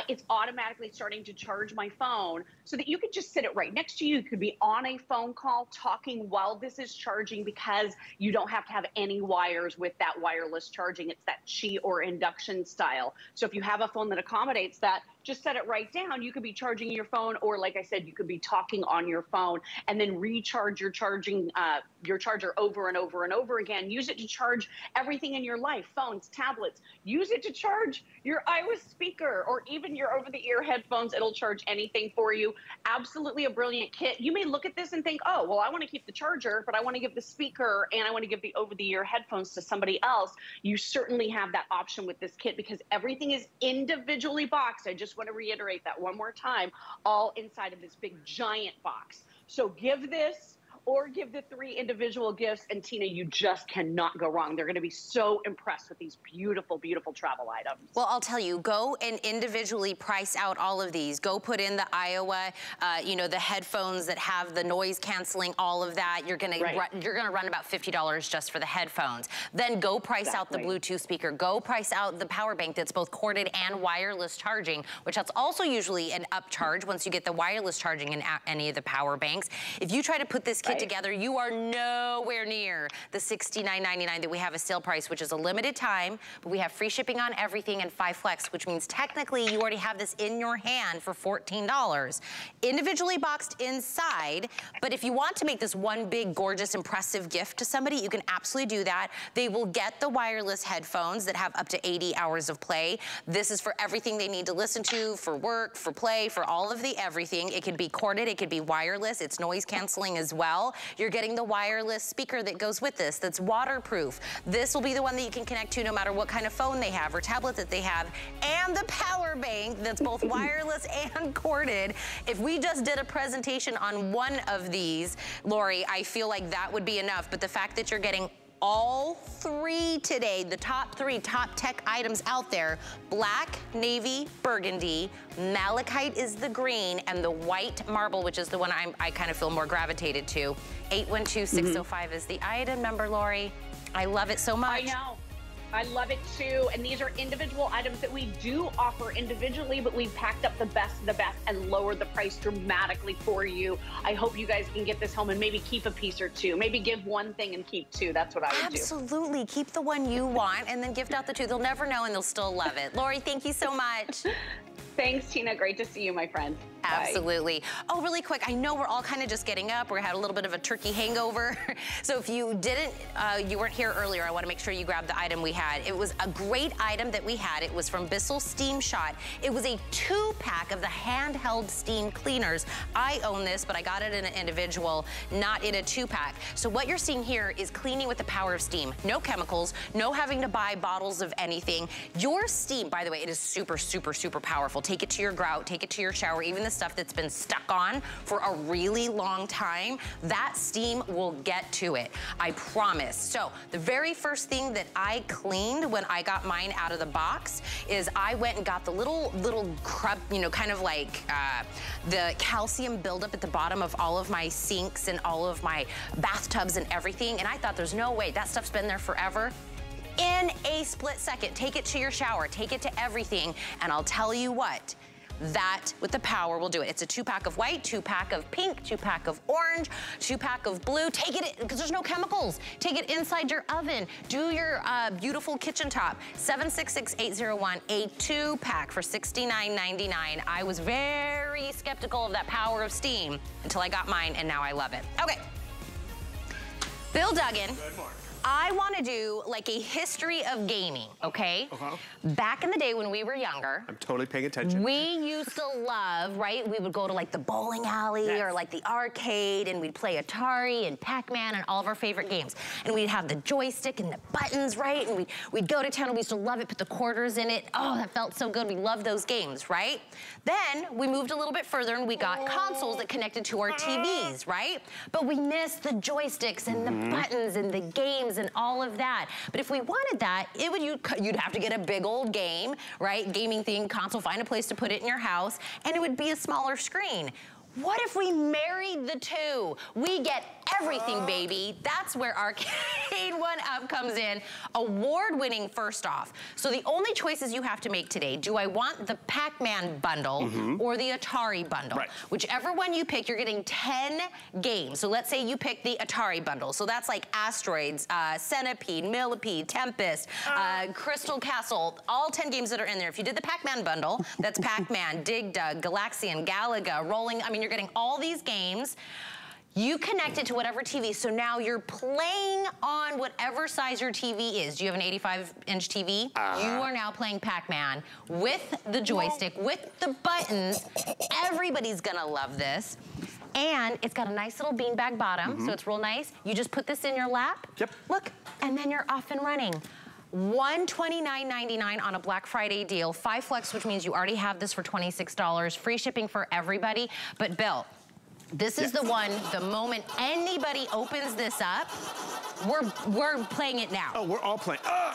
it's automatically starting to charge my phone so that you could just sit it right next to you. You could be on a phone call talking while this is charging because you don't have to have any wires with that wireless charging. It's that Qi or induction style. So if you have a phone that accommodates that, just set it right down. You could be charging your phone, or like I said, you could be talking on your phone and then recharge your charging uh, your charger over and over and over again. Use it to charge everything in your life, phones, tablets. Use it to charge your iOS speaker or even your over-the-ear headphones. It'll charge anything for you. Absolutely a brilliant kit. You may look at this and think, oh, well, I want to keep the charger, but I want to give the speaker and I want to give the over-the-ear headphones to somebody else. You certainly have that option with this kit because everything is individually boxed. I just just want to reiterate that one more time, all inside of this big giant box. So give this or give the three individual gifts. And Tina, you just cannot go wrong. They're going to be so impressed with these beautiful, beautiful travel items. Well, I'll tell you, go and individually price out all of these. Go put in the Aiwa, uh, you know, the headphones that have the noise canceling, all of that. You're going right. to you're going to run about $50 just for the headphones. Then go price exactly. out the Bluetooth speaker. Go price out the power bank that's both corded and wireless charging, which that's also usually an upcharge once you get the wireless charging in any of the power banks. If you try to put this kit together, you are nowhere near the $69.99 that we have a sale price, which is a limited time, but we have free shipping on everything and five flex, which means technically you already have this in your hand for $14. Individually boxed inside, but if you want to make this one big, gorgeous, impressive gift to somebody, you can absolutely do that. They will get the wireless headphones that have up to 80 hours of play. This is for everything they need to listen to, for work, for play, for all of the everything. It can be corded, it could be wireless, it's noise canceling as well. You're getting the wireless speaker that goes with this that's waterproof. This will be the one that you can connect to no matter what kind of phone they have or tablet that they have, and the power bank that's both [laughs] wireless and corded. If we just did a presentation on one of these, Lori, I feel like that would be enough, but the fact that you're getting all three today, the top three top tech items out there, black, navy, burgundy, malachite is the green, and the white marble, which is the one I'm, i kind of feel more gravitated to. 812605 mm -hmm. is the item number, Lori. I love it so much. I know. I love it too. And these are individual items that we do offer individually, but we've packed up the best of the best and lowered the price dramatically for you. I hope you guys can get this home and maybe keep a piece or two. Maybe give one thing and keep two. That's what I would Absolutely. do. Absolutely. Keep the one you want and then gift out the two. They'll never know and they'll still love it. Lori, thank you so much. [laughs] Thanks, Tina. Great to see you, my friend. Absolutely. Bye. Oh, really quick, I know we're all kind of just getting up. We had a little bit of a turkey hangover. [laughs] so if you didn't, uh, you weren't here earlier, I want to make sure you grab the item we had. It was a great item that we had. It was from Bissell Steam Shot. It was a two-pack of the handheld steam cleaners. I own this, but I got it in an individual, not in a two-pack. So what you're seeing here is cleaning with the power of steam. No chemicals, no having to buy bottles of anything. Your steam, by the way, it is super, super, super powerful. Take it to your grout, take it to your shower, even the stuff that's been stuck on for a really long time, that steam will get to it. I promise. So the very first thing that I cleaned when I got mine out of the box is I went and got the little, little crub, you know, kind of like uh, the calcium buildup at the bottom of all of my sinks and all of my bathtubs and everything. And I thought there's no way that stuff's been there forever in a split second. Take it to your shower, take it to everything, and I'll tell you what, that with the power will do it. It's a two pack of white, two pack of pink, two pack of orange, two pack of blue. Take it, because there's no chemicals. Take it inside your oven. Do your uh, beautiful kitchen top. 766801, a two pack for $69.99. I was very skeptical of that power of steam until I got mine and now I love it. Okay. Bill Duggan. I want to do like a history of gaming, okay? Uh -huh. Back in the day when we were younger. I'm totally paying attention. We used to love, right? We would go to like the bowling alley yes. or like the arcade and we'd play Atari and Pac-Man and all of our favorite games. And we'd have the joystick and the buttons, right? And we'd, we'd go to town and we used to love it, put the quarters in it. Oh, that felt so good. We loved those games, right? Then we moved a little bit further and we got consoles that connected to our TVs, right? But we missed the joysticks and mm -hmm. the mm-hmm. buttons and the games and all of that. But if we wanted that, it would you'd, you'd have to get a big old game, right? Gaming thing, console, find a place to put it in your house, and it would be a smaller screen. What if we married the two? We get everything, baby. That's where Arcade [laughs] One Up comes in. Award-winning first off. So the only choices you have to make today, do I want the Pac-Man bundle mm -hmm. or the Atari bundle? Right. Whichever one you pick, you're getting 10 games. So let's say you pick the Atari bundle. So that's like Asteroids, uh, Centipede, Millipede, Tempest, uh, uh, Crystal Castle, all 10 games that are in there. If you did the Pac-Man bundle, that's [laughs] Pac-Man, Dig Dug, Galaxian, Galaga, Rolling, I mean, you're getting all these games. You connect it to whatever TV, so now you're playing on whatever size your TV is. Do you have an 85-inch TV? Uh. You are now playing Pac-Man with the joystick, with the buttons. Everybody's gonna love this. And it's got a nice little beanbag bottom, mm -hmm. so it's real nice. You just put this in your lap. Yep. Look, and then you're off and running. $129.99 on a Black Friday deal. Five flex, which means you already have this for $26. Free shipping for everybody. But Bill, this is yes. the one, the moment anybody opens this up, we're we're playing it now. Oh, we're all playing. Uh.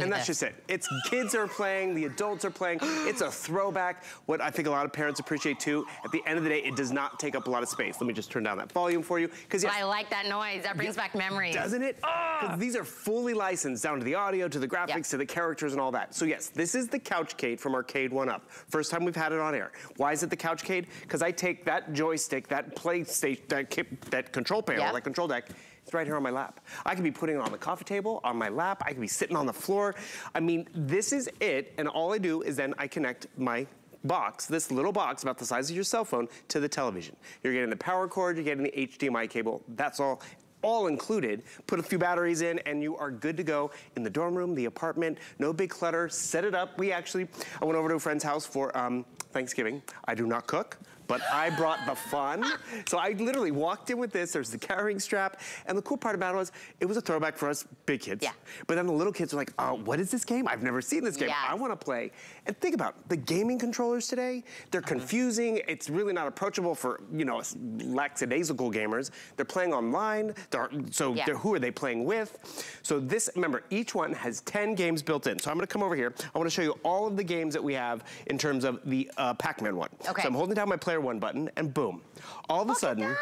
Look and that's this. just it. It's kids are playing, the adults are playing. It's a throwback. What I think a lot of parents appreciate too, at the end of the day, it does not take up a lot of space. Let me just turn down that volume for you. Because I like that noise. That brings back memories. Doesn't it? Ah! 'Cause these are fully licensed down to the audio, to the graphics, Yep. to the characters and all that. So yes, this is the Couchcade from Arcade1Up. First time we've had it on air. Why is it the Couchcade? Because I take that joystick, that PlayStation, that, that control panel, Yep. that control deck, it's right here on my lap. I could be putting it on the coffee table, on my lap. I could be sitting on the floor. I mean, this is it. And all I do is then I connect my box, this little box about the size of your cell phone, to the television. You're getting the power cord, you're getting the HDMI cable. That's all all included. Put a few batteries in and you are good to go in the dorm room, the apartment, no big clutter, set it up. We actually, I went over to a friend's house for um, Thanksgiving. I do not cook, but I brought the fun. So I literally walked in with this, there's the carrying strap, and the cool part about it was, it was a throwback for us big kids. Yeah. But then the little kids are like, oh, what is this game? I've never seen this game. Yes. I wanna play. And think about it, the gaming controllers today, they're Uh-huh. confusing. It's really not approachable for, you know, lackadaisical gamers. They're playing online, they're, so Yeah. they're- who are they playing with? So this, remember, each one has 10 games built in. So I'm gonna come over here. I wanna show you all of the games that we have in terms of the uh, Pac-Man one. Okay. So I'm holding down my player one button and boom. All of a Look at sudden,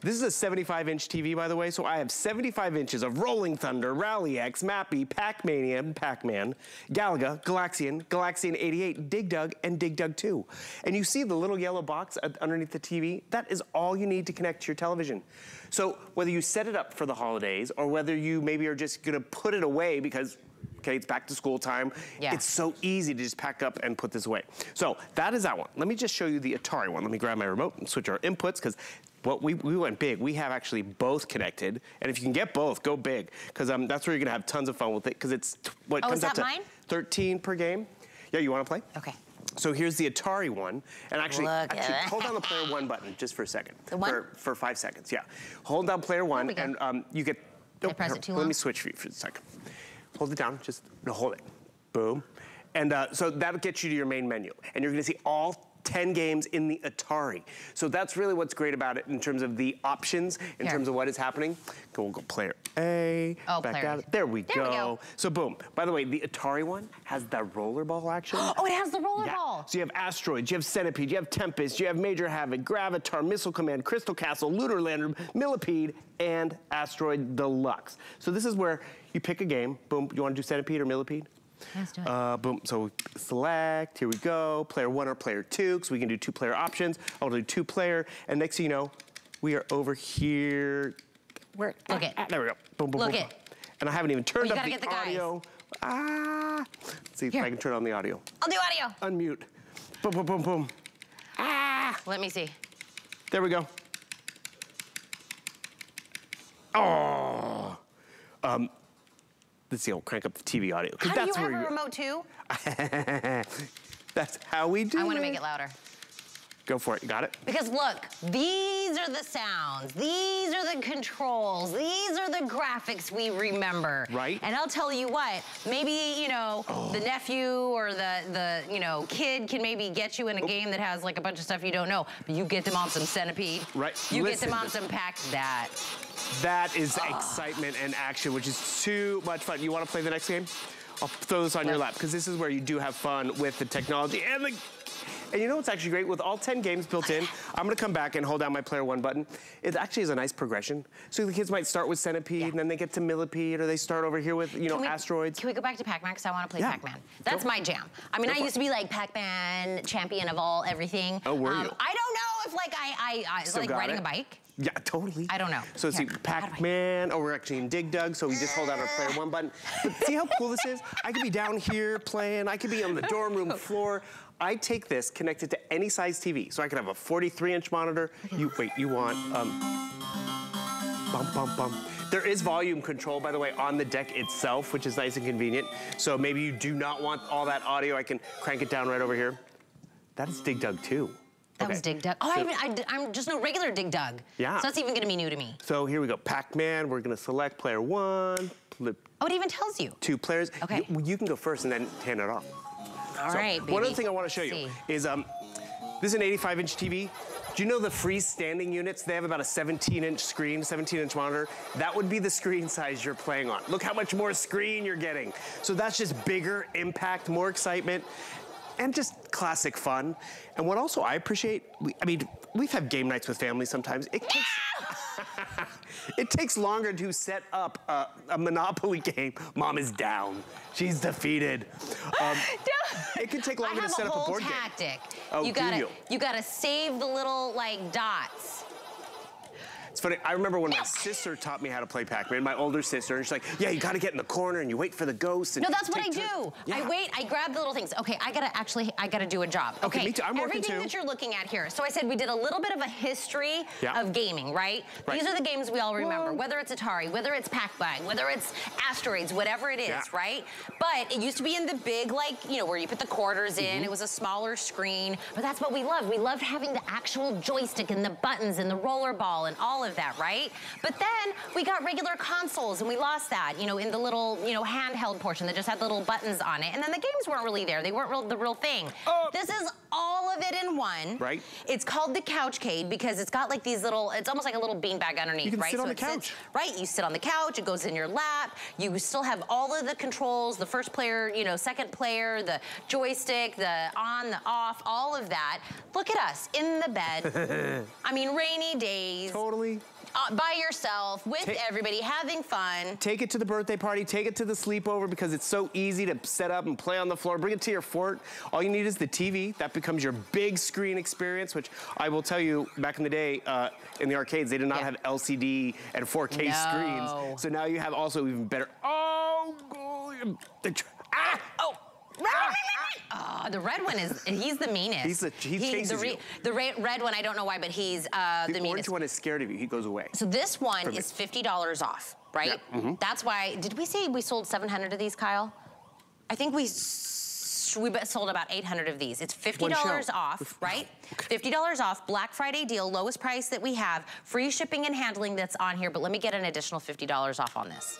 this is a 75 inch TV, by the way, so I have 75 inches of Rolling Thunder, Rally X, Mappy, Pac-Mania, Pac-Man, Galaga, Galaxian, Galaxian 88, Dig Dug, and Dig Dug 2. And you see the little yellow box underneath the TV? That is all you need to connect to your television. So whether you set it up for the holidays or whether you maybe are just gonna put it away because Okay, it's back to school time. Yeah. It's so easy to just pack up and put this away. So that is that one. Let me just show you the Atari one. Let me grab my remote and switch our inputs because what we, we went big. We have actually both connected. And if you can get both, go big because um, that's where you're gonna have tons of fun with it because it's what Oh, comes up to mine? 13 per game. Yeah, you wanna play? Okay. So here's the Atari one. And actually, actually hold down the player [laughs] one button just for a second. The one? For, for five seconds, yeah. Hold down player one and um, you get, I press it too let long? me switch for you for a second. Hold it down, just no, hold it. Boom. And uh, so that'll get you to your main menu. And you're gonna see all 10 games in the Atari. So that's really what's great about it in terms of the options, in Here. terms of what is happening. Go, we'll go player A, Oh, back player. A. There we There we go. go. So boom. By the way, the Atari one has the rollerball action. [gasps] Oh, it has the rollerball. Yeah. So you have Asteroids, you have Centipede, you have Tempest, you have Major Havoc, Gravitar, Missile Command, Crystal Castle, Lunar Lander, Millipede, and Asteroid Deluxe. So this is where you pick a game. Boom, you want to do Centipede or Millipede? Let's do it. Uh, boom, so we select, here we go, player one or player two, because we can do two player options. I'll do two player, and next thing you know, we are over here. Where? Look it. Ah, there we go. Boom, boom, Look boom. it. And I haven't even turned you up gotta the, get the guys. audio. Ah. Let's see if I can turn on the audio. I'll do audio. Unmute. Boom, boom, boom, boom. Ah! Let me see. There we go. Oh. Um, let's see, I'll crank up the TV audio. 'cause How do you that's have a where remote too? [laughs] That's how we do I want to make it louder. Go for it, you got it? Because look, these are the sounds, these are the controls, these are the graphics we remember. Right. And I'll tell you what, maybe, you know, the oh. nephew or the, the, you know, kid can maybe get you in a game that has like a bunch of stuff you don't know, but you get them on some Centipede. Right. You Listen get them on some Pack That. That is excitement and action, which is too much fun. You want to play the next game? I'll throw this on your lap because this is where you do have fun with the technology and the. And you know what's actually great? With all 10 games built in, I'm gonna come back and hold down my player one button. It actually is a nice progression. So the kids might start with Centipede Yeah. and then they get to Millipede or they start over here with, you know, Can we- Asteroids. Can we go back to Pac-Man? Because I want to play Yeah. Pac-Man. That's Go. my jam. I mean, Go I used it. to be like Pac-Man champion of all everything. Oh, were Um, you? I don't know if like I, I, I Still like riding it? a bike. Yeah, totally. I don't know. So let's see, Here, how do I- Pac-Man, oh, we're actually in Dig Dug, so we just hold out our player one button. But see how cool this is? I could be down here playing, I could be on the dorm room [laughs] floor. I take this, connect it to any size TV. So I could have a 43 inch monitor. You, wait, you want, um. There is volume control, by the way, on the deck itself, which is nice and convenient. So maybe you do not want all that audio, I can crank it down right over here. That is Dig Dug too. That was Dig Dug. Oh, So- I, am just no regular Dig Dug. Yeah. So that's even gonna be new to me. So here we go, Pac-Man, we're gonna select player one, Oh, it even tells you. two players. Okay. You, you can go first and then hand it off. All So, right, One other thing I want to show Let's you see. is um, this is an 85 inch TV. Do you know the freestanding units? They have about a 17 inch screen, 17 inch monitor. That would be the screen size you're playing on. Look how much more screen you're getting. So that's just bigger impact, more excitement, and just classic fun. And what also I appreciate, we, I mean, we've had game nights with families sometimes. It takes, [laughs] it takes longer to set up a, a Monopoly game. Mom is down. She's defeated. Um, [laughs] it can take longer to set up a board game. tactic. Oh, you gotta, you? you gotta save the little like dots. It's funny, I remember when my sister taught me how to play Pac-Man, my older sister, and she's like, yeah, you gotta get in the corner and you wait for the ghost. And No, that's what I do. turns." I wait, I grab the little things. Okay, I gotta actually, I gotta do a job. Okay, me too. I'm working Everything too. that you're looking at here. So I said we did a little bit of a history Yeah. of gaming, right? Right. These are the games we all remember, whether it's Atari, whether it's Pac-Man, whether it's Asteroids, whatever it is, Yeah. right? But it used to be in the big, like, you know, where you put the quarters in. Mm-hmm. It was a smaller screen, but that's what we loved. We loved having the actual joystick and the buttons and the roller ball and all of that, right? But then we got regular consoles and we lost that, you know, in the little, you know, handheld portion that just had little buttons on it. And then the games weren't really there. They weren't real, the real thing. Oh. This is all of it in one. Right. It's called the Couchcade because it's got like these little, it's almost like a little beanbag underneath, You can right? sit on the it sits- couch. right, you sit on the couch, it goes in your lap. You still have all of the controls, the first player, you know, second player, the joystick, the on, the off, all of that. Look at us in the bed. [laughs] I mean, rainy days. Totally. Uh, by yourself, with Ta- everybody, having fun. Take it to the birthday party, take it to the sleepover because it's so easy to set up and play on the floor. Bring it to your fort. All you need is the TV. That becomes your big screen experience, which I will tell you, back in the day, uh, in the arcades, they did not Yeah. have LCD and 4K No. screens. So now you have also even better. Oh, the ah, Oh. Ah, the red one is, he's the meanest. He's the- he the, chases re- you. the red one, I don't know why, but he's uh, the, the, meanest. orange one is scared of you. He goes away. So this one From is fifty dollars off, right? Yeah, mhm. That's why. Did we say we sold seven hundred of these, Kyle? I think we we sold about eight hundred of these. It's fifty dollars off, right? Fifty dollars off. Black Friday deal, lowest price that we have. Free shipping and handling that's on here. But let me get an additional fifty dollars off on this.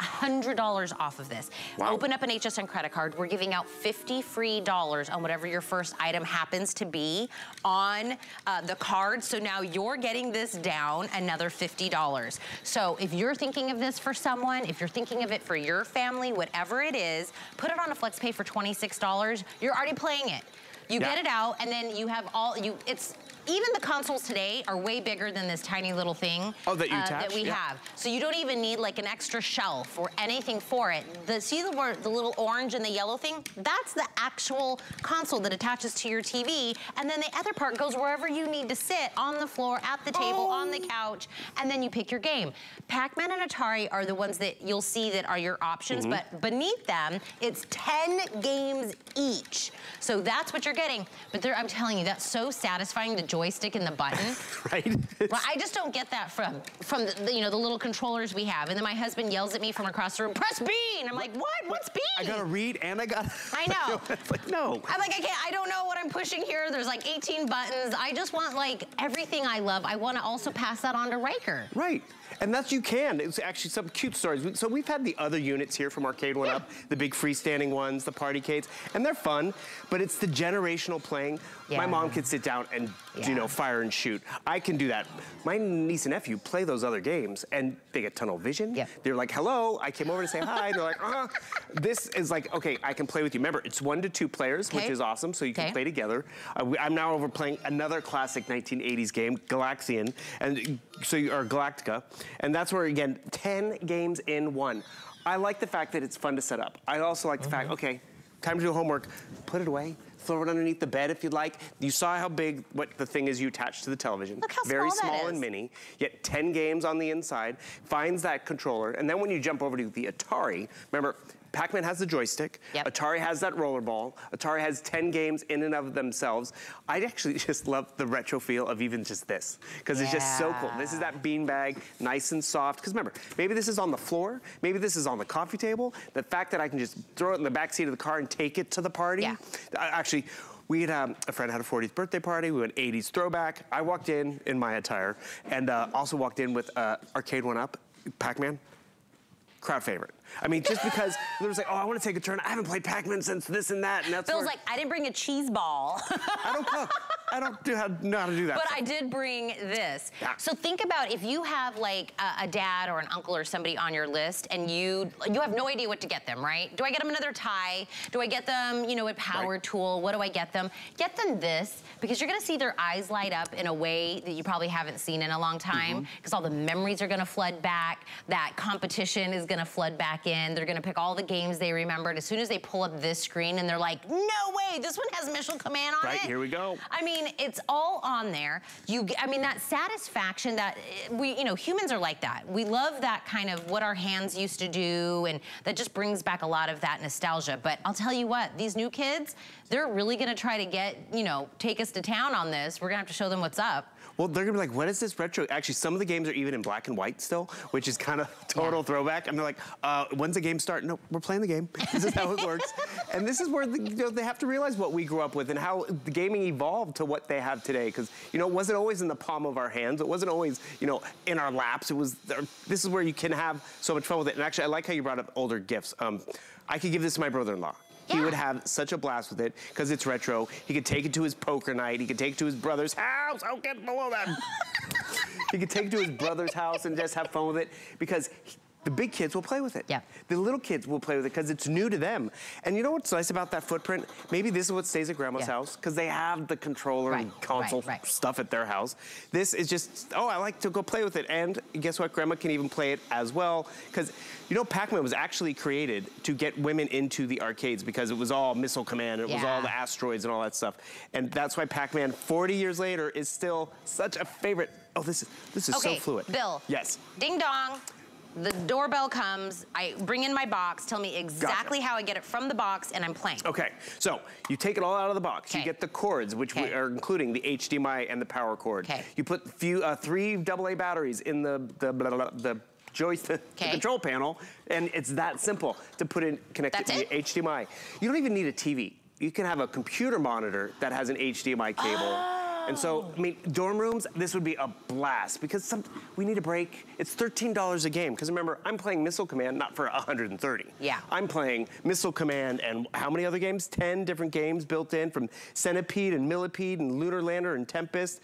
$100 off of this. Wow. Open up an HSN credit card. We're giving out 50 free dollars on whatever your first item happens to be on uh, the card. So now you're getting this down another $50. So if you're thinking of this for someone, if you're thinking of it for your family, whatever it is, put it on a flex pay for $26. You're already playing it. You Yeah. get it out and then you have all, you. it's, even the consoles today are way bigger than this tiny little thing Oh, that you uh, that we Yeah. have. So you don't even need like an extra shelf or anything for it. The see the the little orange and the yellow thing? That's the actual console that attaches to your TV, and then the other part goes wherever you need to sit on the floor, at the table, on the couch, and then you pick your game. Pac-Man and Atari are the ones that you'll see that are your options, Mm-hmm. but beneath them, it's 10 games each. So that's what you're getting. But there, I'm telling you, that's so satisfying, the joystick and the button. [laughs] right? Well, I just don't get that from from the, you know the little controllers we have, and then my husband yells at me from across the room, "Press B!" and I'm like, "What? What's B?" I gotta read and I gotta. [laughs] I know. [laughs] it's like, no. I'm like, I can't. I don't know what I'm pushing here. There's like 18 buttons. I just want like everything I love. I want to also pass that on to Riker. Right. And that's you can. It's actually some cute stories. So we've had the other units here from Arcade1Up, the big freestanding ones, the Partycades, and they're fun, but it's the generational playing. Yeah. My mom could sit down and, Yeah. you know, fire and shoot. I can do that. My niece and nephew play those other games and they get tunnel vision. Yeah. They're like, hello, I came over to say hi. They're like, uh This is like, okay, I can play with you. Remember, it's one to two players, which is awesome, so you can play together. Uh, we- I'm now over playing another classic 1980s game, Galaxian, and so you are Galactica, and that's where again 10 games in one. I like the fact that it's fun to set up. I also like the Mm-hmm. fact, okay, time to do homework, put it away. Throw it underneath the bed if you'd like. You saw how big what the thing is you attach to the television. Look how Very small that small and mini, yet 10 games on the inside. Finds that controller, and then when you jump over to the Atari, remember, Pac-Man has the joystick. Yep. Atari has that rollerball. Atari has 10 games in and of themselves. I actually [laughs] just love the retro feel of even just this, because it's just so cool. This is that beanbag, nice and soft. Because remember, maybe this is on the floor, maybe this is on the coffee table. The fact that I can just throw it in the back seat of the car and take it to the party. Yeah. Actually, we had um, a friend had a 40th birthday party. We went 80s throwback. I walked in in my attire, and uh, also walked in with uh, Arcade1Up, Pac-Man crowd favorite. I mean, just because [laughs] there was like, oh, I want to take a turn. I haven't played Pac-Man since this and that, and that's Bill's where- like, I didn't bring a cheese ball. [laughs] I don't cook. I don't do how, know how to do that. But I did bring this. Yeah. So think about if you have like a, a dad or an uncle or somebody on your list and you you have no idea what to get them, right? Do I get them another tie? Do I get them, you know, a power Right. tool? What do I get them? Get them this because you're gonna see their eyes light up in a way that you probably haven't seen in a long time Mm-hmm. because all the memories are gonna flood back. That competition is gonna flood back in. They're gonna pick all the games they remembered as soon as they pull up this screen and they're like, no way, this one has Missile Command on Right, it. Right, here we go. I mean, it's all on there. You, I mean, that satisfaction that eh, we, you know, humans are like that. We love that kind of what our hands used to do, and that just brings back a lot of that nostalgia. But I'll tell you what, these new kids, they're really gonna try to get, you know, take us to town on this. We're gonna have to show them what's up. Well, they're gonna be like, what is this retro? Actually, some of the games are even in black and white still, which is kind of [laughs] total Yeah. throwback. And they're like, uh, when's the game start? No, we're playing the game. [laughs] This is how it works. [laughs] and this is where the, you know, they have to realize what we grew up with and how the gaming evolved to what they have today. Because, you know, it wasn't always in the palm of our hands. It wasn't always, you know, in our laps. It was, this is where you can have so much fun with it. And actually, I like how you brought up older gifts. Um, I could give this to my brother-in-law. He Yeah. would have such a blast with it because it's retro. He could take it to his poker night. He could take it to his brother's house. Oh, get below that. [laughs] he could take it to his brother's house and just have fun with it because he- the big kids will play with it. Yeah. The little kids will play with it because it's new to them. And you know what's nice about that footprint? Maybe this is what stays at grandma's Yeah. house because they have the controller and console right, right. stuff at their house. This is just, oh, I like to go play with it. And guess what? Grandma can even play it as well. Because, you know, Pac-Man was actually created to get women into the arcades because it was all Missile Command, and it was all the asteroids and all that stuff. And that's why Pac-Man, 40 years later, is still such a favorite. Oh, this is, this is okay, so fluid. Bill. Yes. Ding dong. The doorbell comes. I bring in my box. Tell me exactly how I get it from the box, and I'm playing. Okay, so you take it all out of the box. You get the cords, which we are including the HDMI and the power cord. Okay. You put few, uh, three AA batteries in the the blah, blah, blah, the joystick, the Okay. control panel, and it's that simple to put in connect That's it to it? the HDMI. You don't even need a TV. You can have a computer monitor that has an HDMI cable. And so, I mean, dorm rooms, this would be a blast because some, we need a break. It's $13 a game. Because remember, I'm playing Missile Command not for 130. Yeah. I'm playing Missile Command and how many other games? 10 different games built in from Centipede and Millipede and Lunar Lander and Tempest.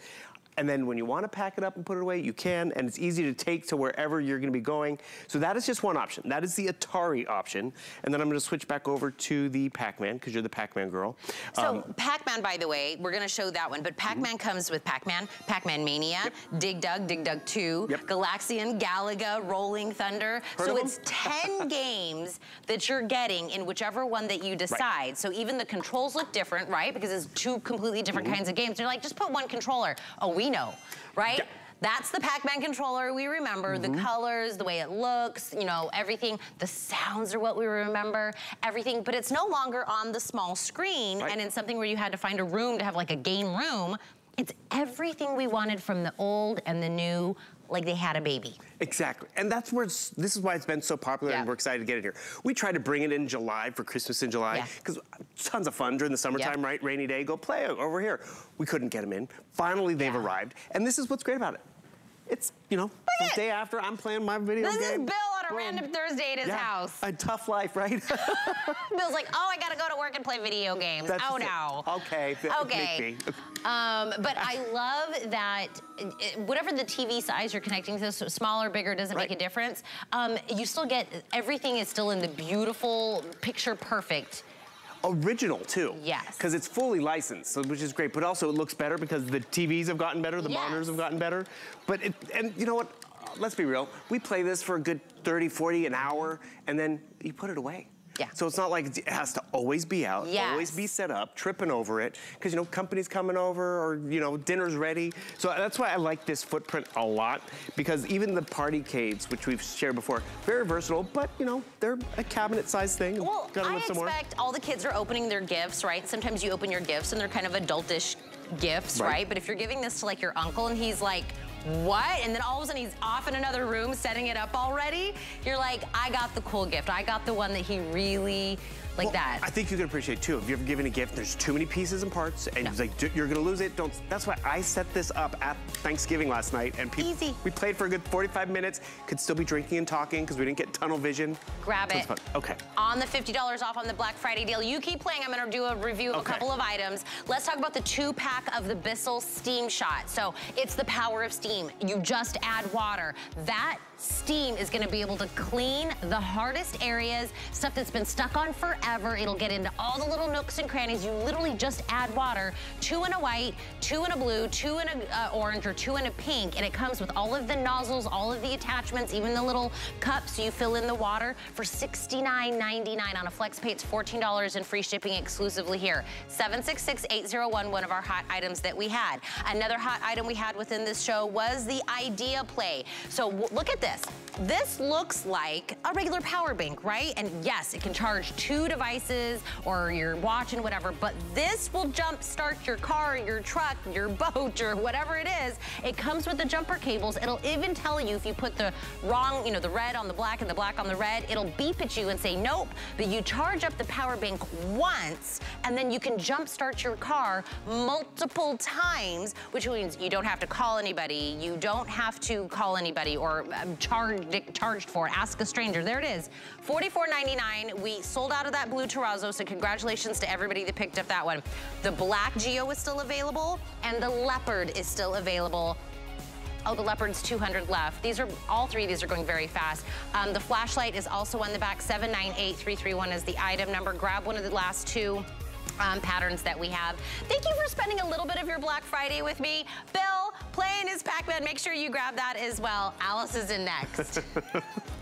And then when you want to pack it up and put it away, you can, and it's easy to take to wherever you're going to be going. So that is just one option. That is the Atari option. And then I'm going to switch back over to the Pac-Man, because you're the Pac-Man girl. So Pac-Man, by the way, we're gonna show that one, but Pac-Man comes with Pac-Man, Pac-Man Mania, Dig Dug, Dig Dug 2, Yep. Galaxian, Galaga, Rolling Thunder. Heard so it's 10 [laughs] games that you're getting in whichever one that you decide. So even the controls look different, right? Because it's two completely different Mm-hmm. kinds of games. You're like, just put one controller. Oh, we know, right? Yeah. That's the Pac-Man controller we remember, Mm-hmm. the colors, the way it looks, you know, everything. The sounds are what we remember, everything, but it's no longer on the small screen Right. and in something where you had to find a room to have like a game room. It's everything we wanted from the old and the new, like they had a baby. Exactly. And that's where it's, this is why it's been so popular Yeah. and we're excited to get it here. We tried to bring it in July for Christmas in July Yeah. because tons of fun during the summertime, Yeah. right? Rainy day, go play over here. We couldn't get them in. Finally, they've Yeah. arrived. And this is what's great about it. It's, you know, the it. day after I'm playing my video This is game. Bill on a Boom. random Thursday at his Yeah, house. A tough life, right? [laughs] Bill's like, oh, I gotta go to work and play video games. That's oh just it. no. Okay, Okay. Um, but I love that uh, whatever the TV size you're connecting to, so smaller, bigger, doesn't Right. make a difference. Um, you still get, everything is still in the beautiful, picture perfect. Original too. Yes. Because it's fully licensed, so- which is great. But also it looks better because the TVs have gotten better, the Yes. monitors have gotten better. But it, and you know what? Let's be real. We play this for a good 30, 40 an hour, and then you put it away. Yeah. So it's not like it has to always be out, always be set up, tripping over it, because you know company's coming over or you know dinner's ready. So that's why I like this footprint a lot, because even the Partycades, which we've shared before, very versatile, but you know they're a cabinet-sized thing. Well, I expect all the kids are opening their gifts, right? Sometimes you open your gifts and they're kind of adultish gifts, Right. right? But if you're giving this to like your uncle and he's like, what? And then all of a sudden he's off in another room setting it up already. You're like, I got the cool gift. I got the one that he really like Well, that. I think you can appreciate too. If you're giving a gift, there's too many pieces and parts, and it's like you're gonna lose it. Don't. That's why I set this up at Thanksgiving last night, and people. Easy. We played for a good 45 minutes. Could still be drinking and talking because we didn't get tunnel vision. Grab So it. fun. Okay. on the $50 off on the Black Friday deal. You keep playing, I'm gonna do a review of Okay. a couple of items. Let's talk about the two pack of the Bissell Steam Shot. So it's the power of steam. You just add water. That steam is gonna be able to clean the hardest areas, stuff that's been stuck on forever. It'll get into all the little nooks and crannies. You literally just add water, two in a white, two in a blue, two in a uh, orange, or two in a pink, and it comes with all of the nozzles, all of the attachments, even the little cups you fill in the water for $69.99 on a flex pay. It's $14 and free shipping exclusively here. 766-801, one of our hot items that we had. Another hot item we had within this show was the iDeaPlay. So look at this. This looks like a regular power bank, right? And yes, it can charge two devices or your watch and whatever, but this will jump start your car, your truck, your [laughs] boat, or whatever it is. It comes with the jumper cables. It'll even tell you if you put the wrong, you know, the red on the black and the black on the red, it'll beep at you and say, nope, but you charge up the power bank once and then you can jump start your car multiple times, which means you don't have to call anybody, you don't have to call anybody or uh, um, charge, charged for, ask a stranger. There it is, $44.99. We sold out of that blue terrazzo, so congratulations to everybody that picked up that one. The black Geo is still available and the leopard is still available. Oh, the Leopard's 200 left. These are, all three of these are going very fast. Um, the flashlight is also on the back. 798331 is the item number. Grab one of the last two. Um, patterns that we have. Thank you for spending a little bit of your Black Friday with me. Bill, playing his Pac-Man. Make sure you grab that as well. Alice is in next. [laughs]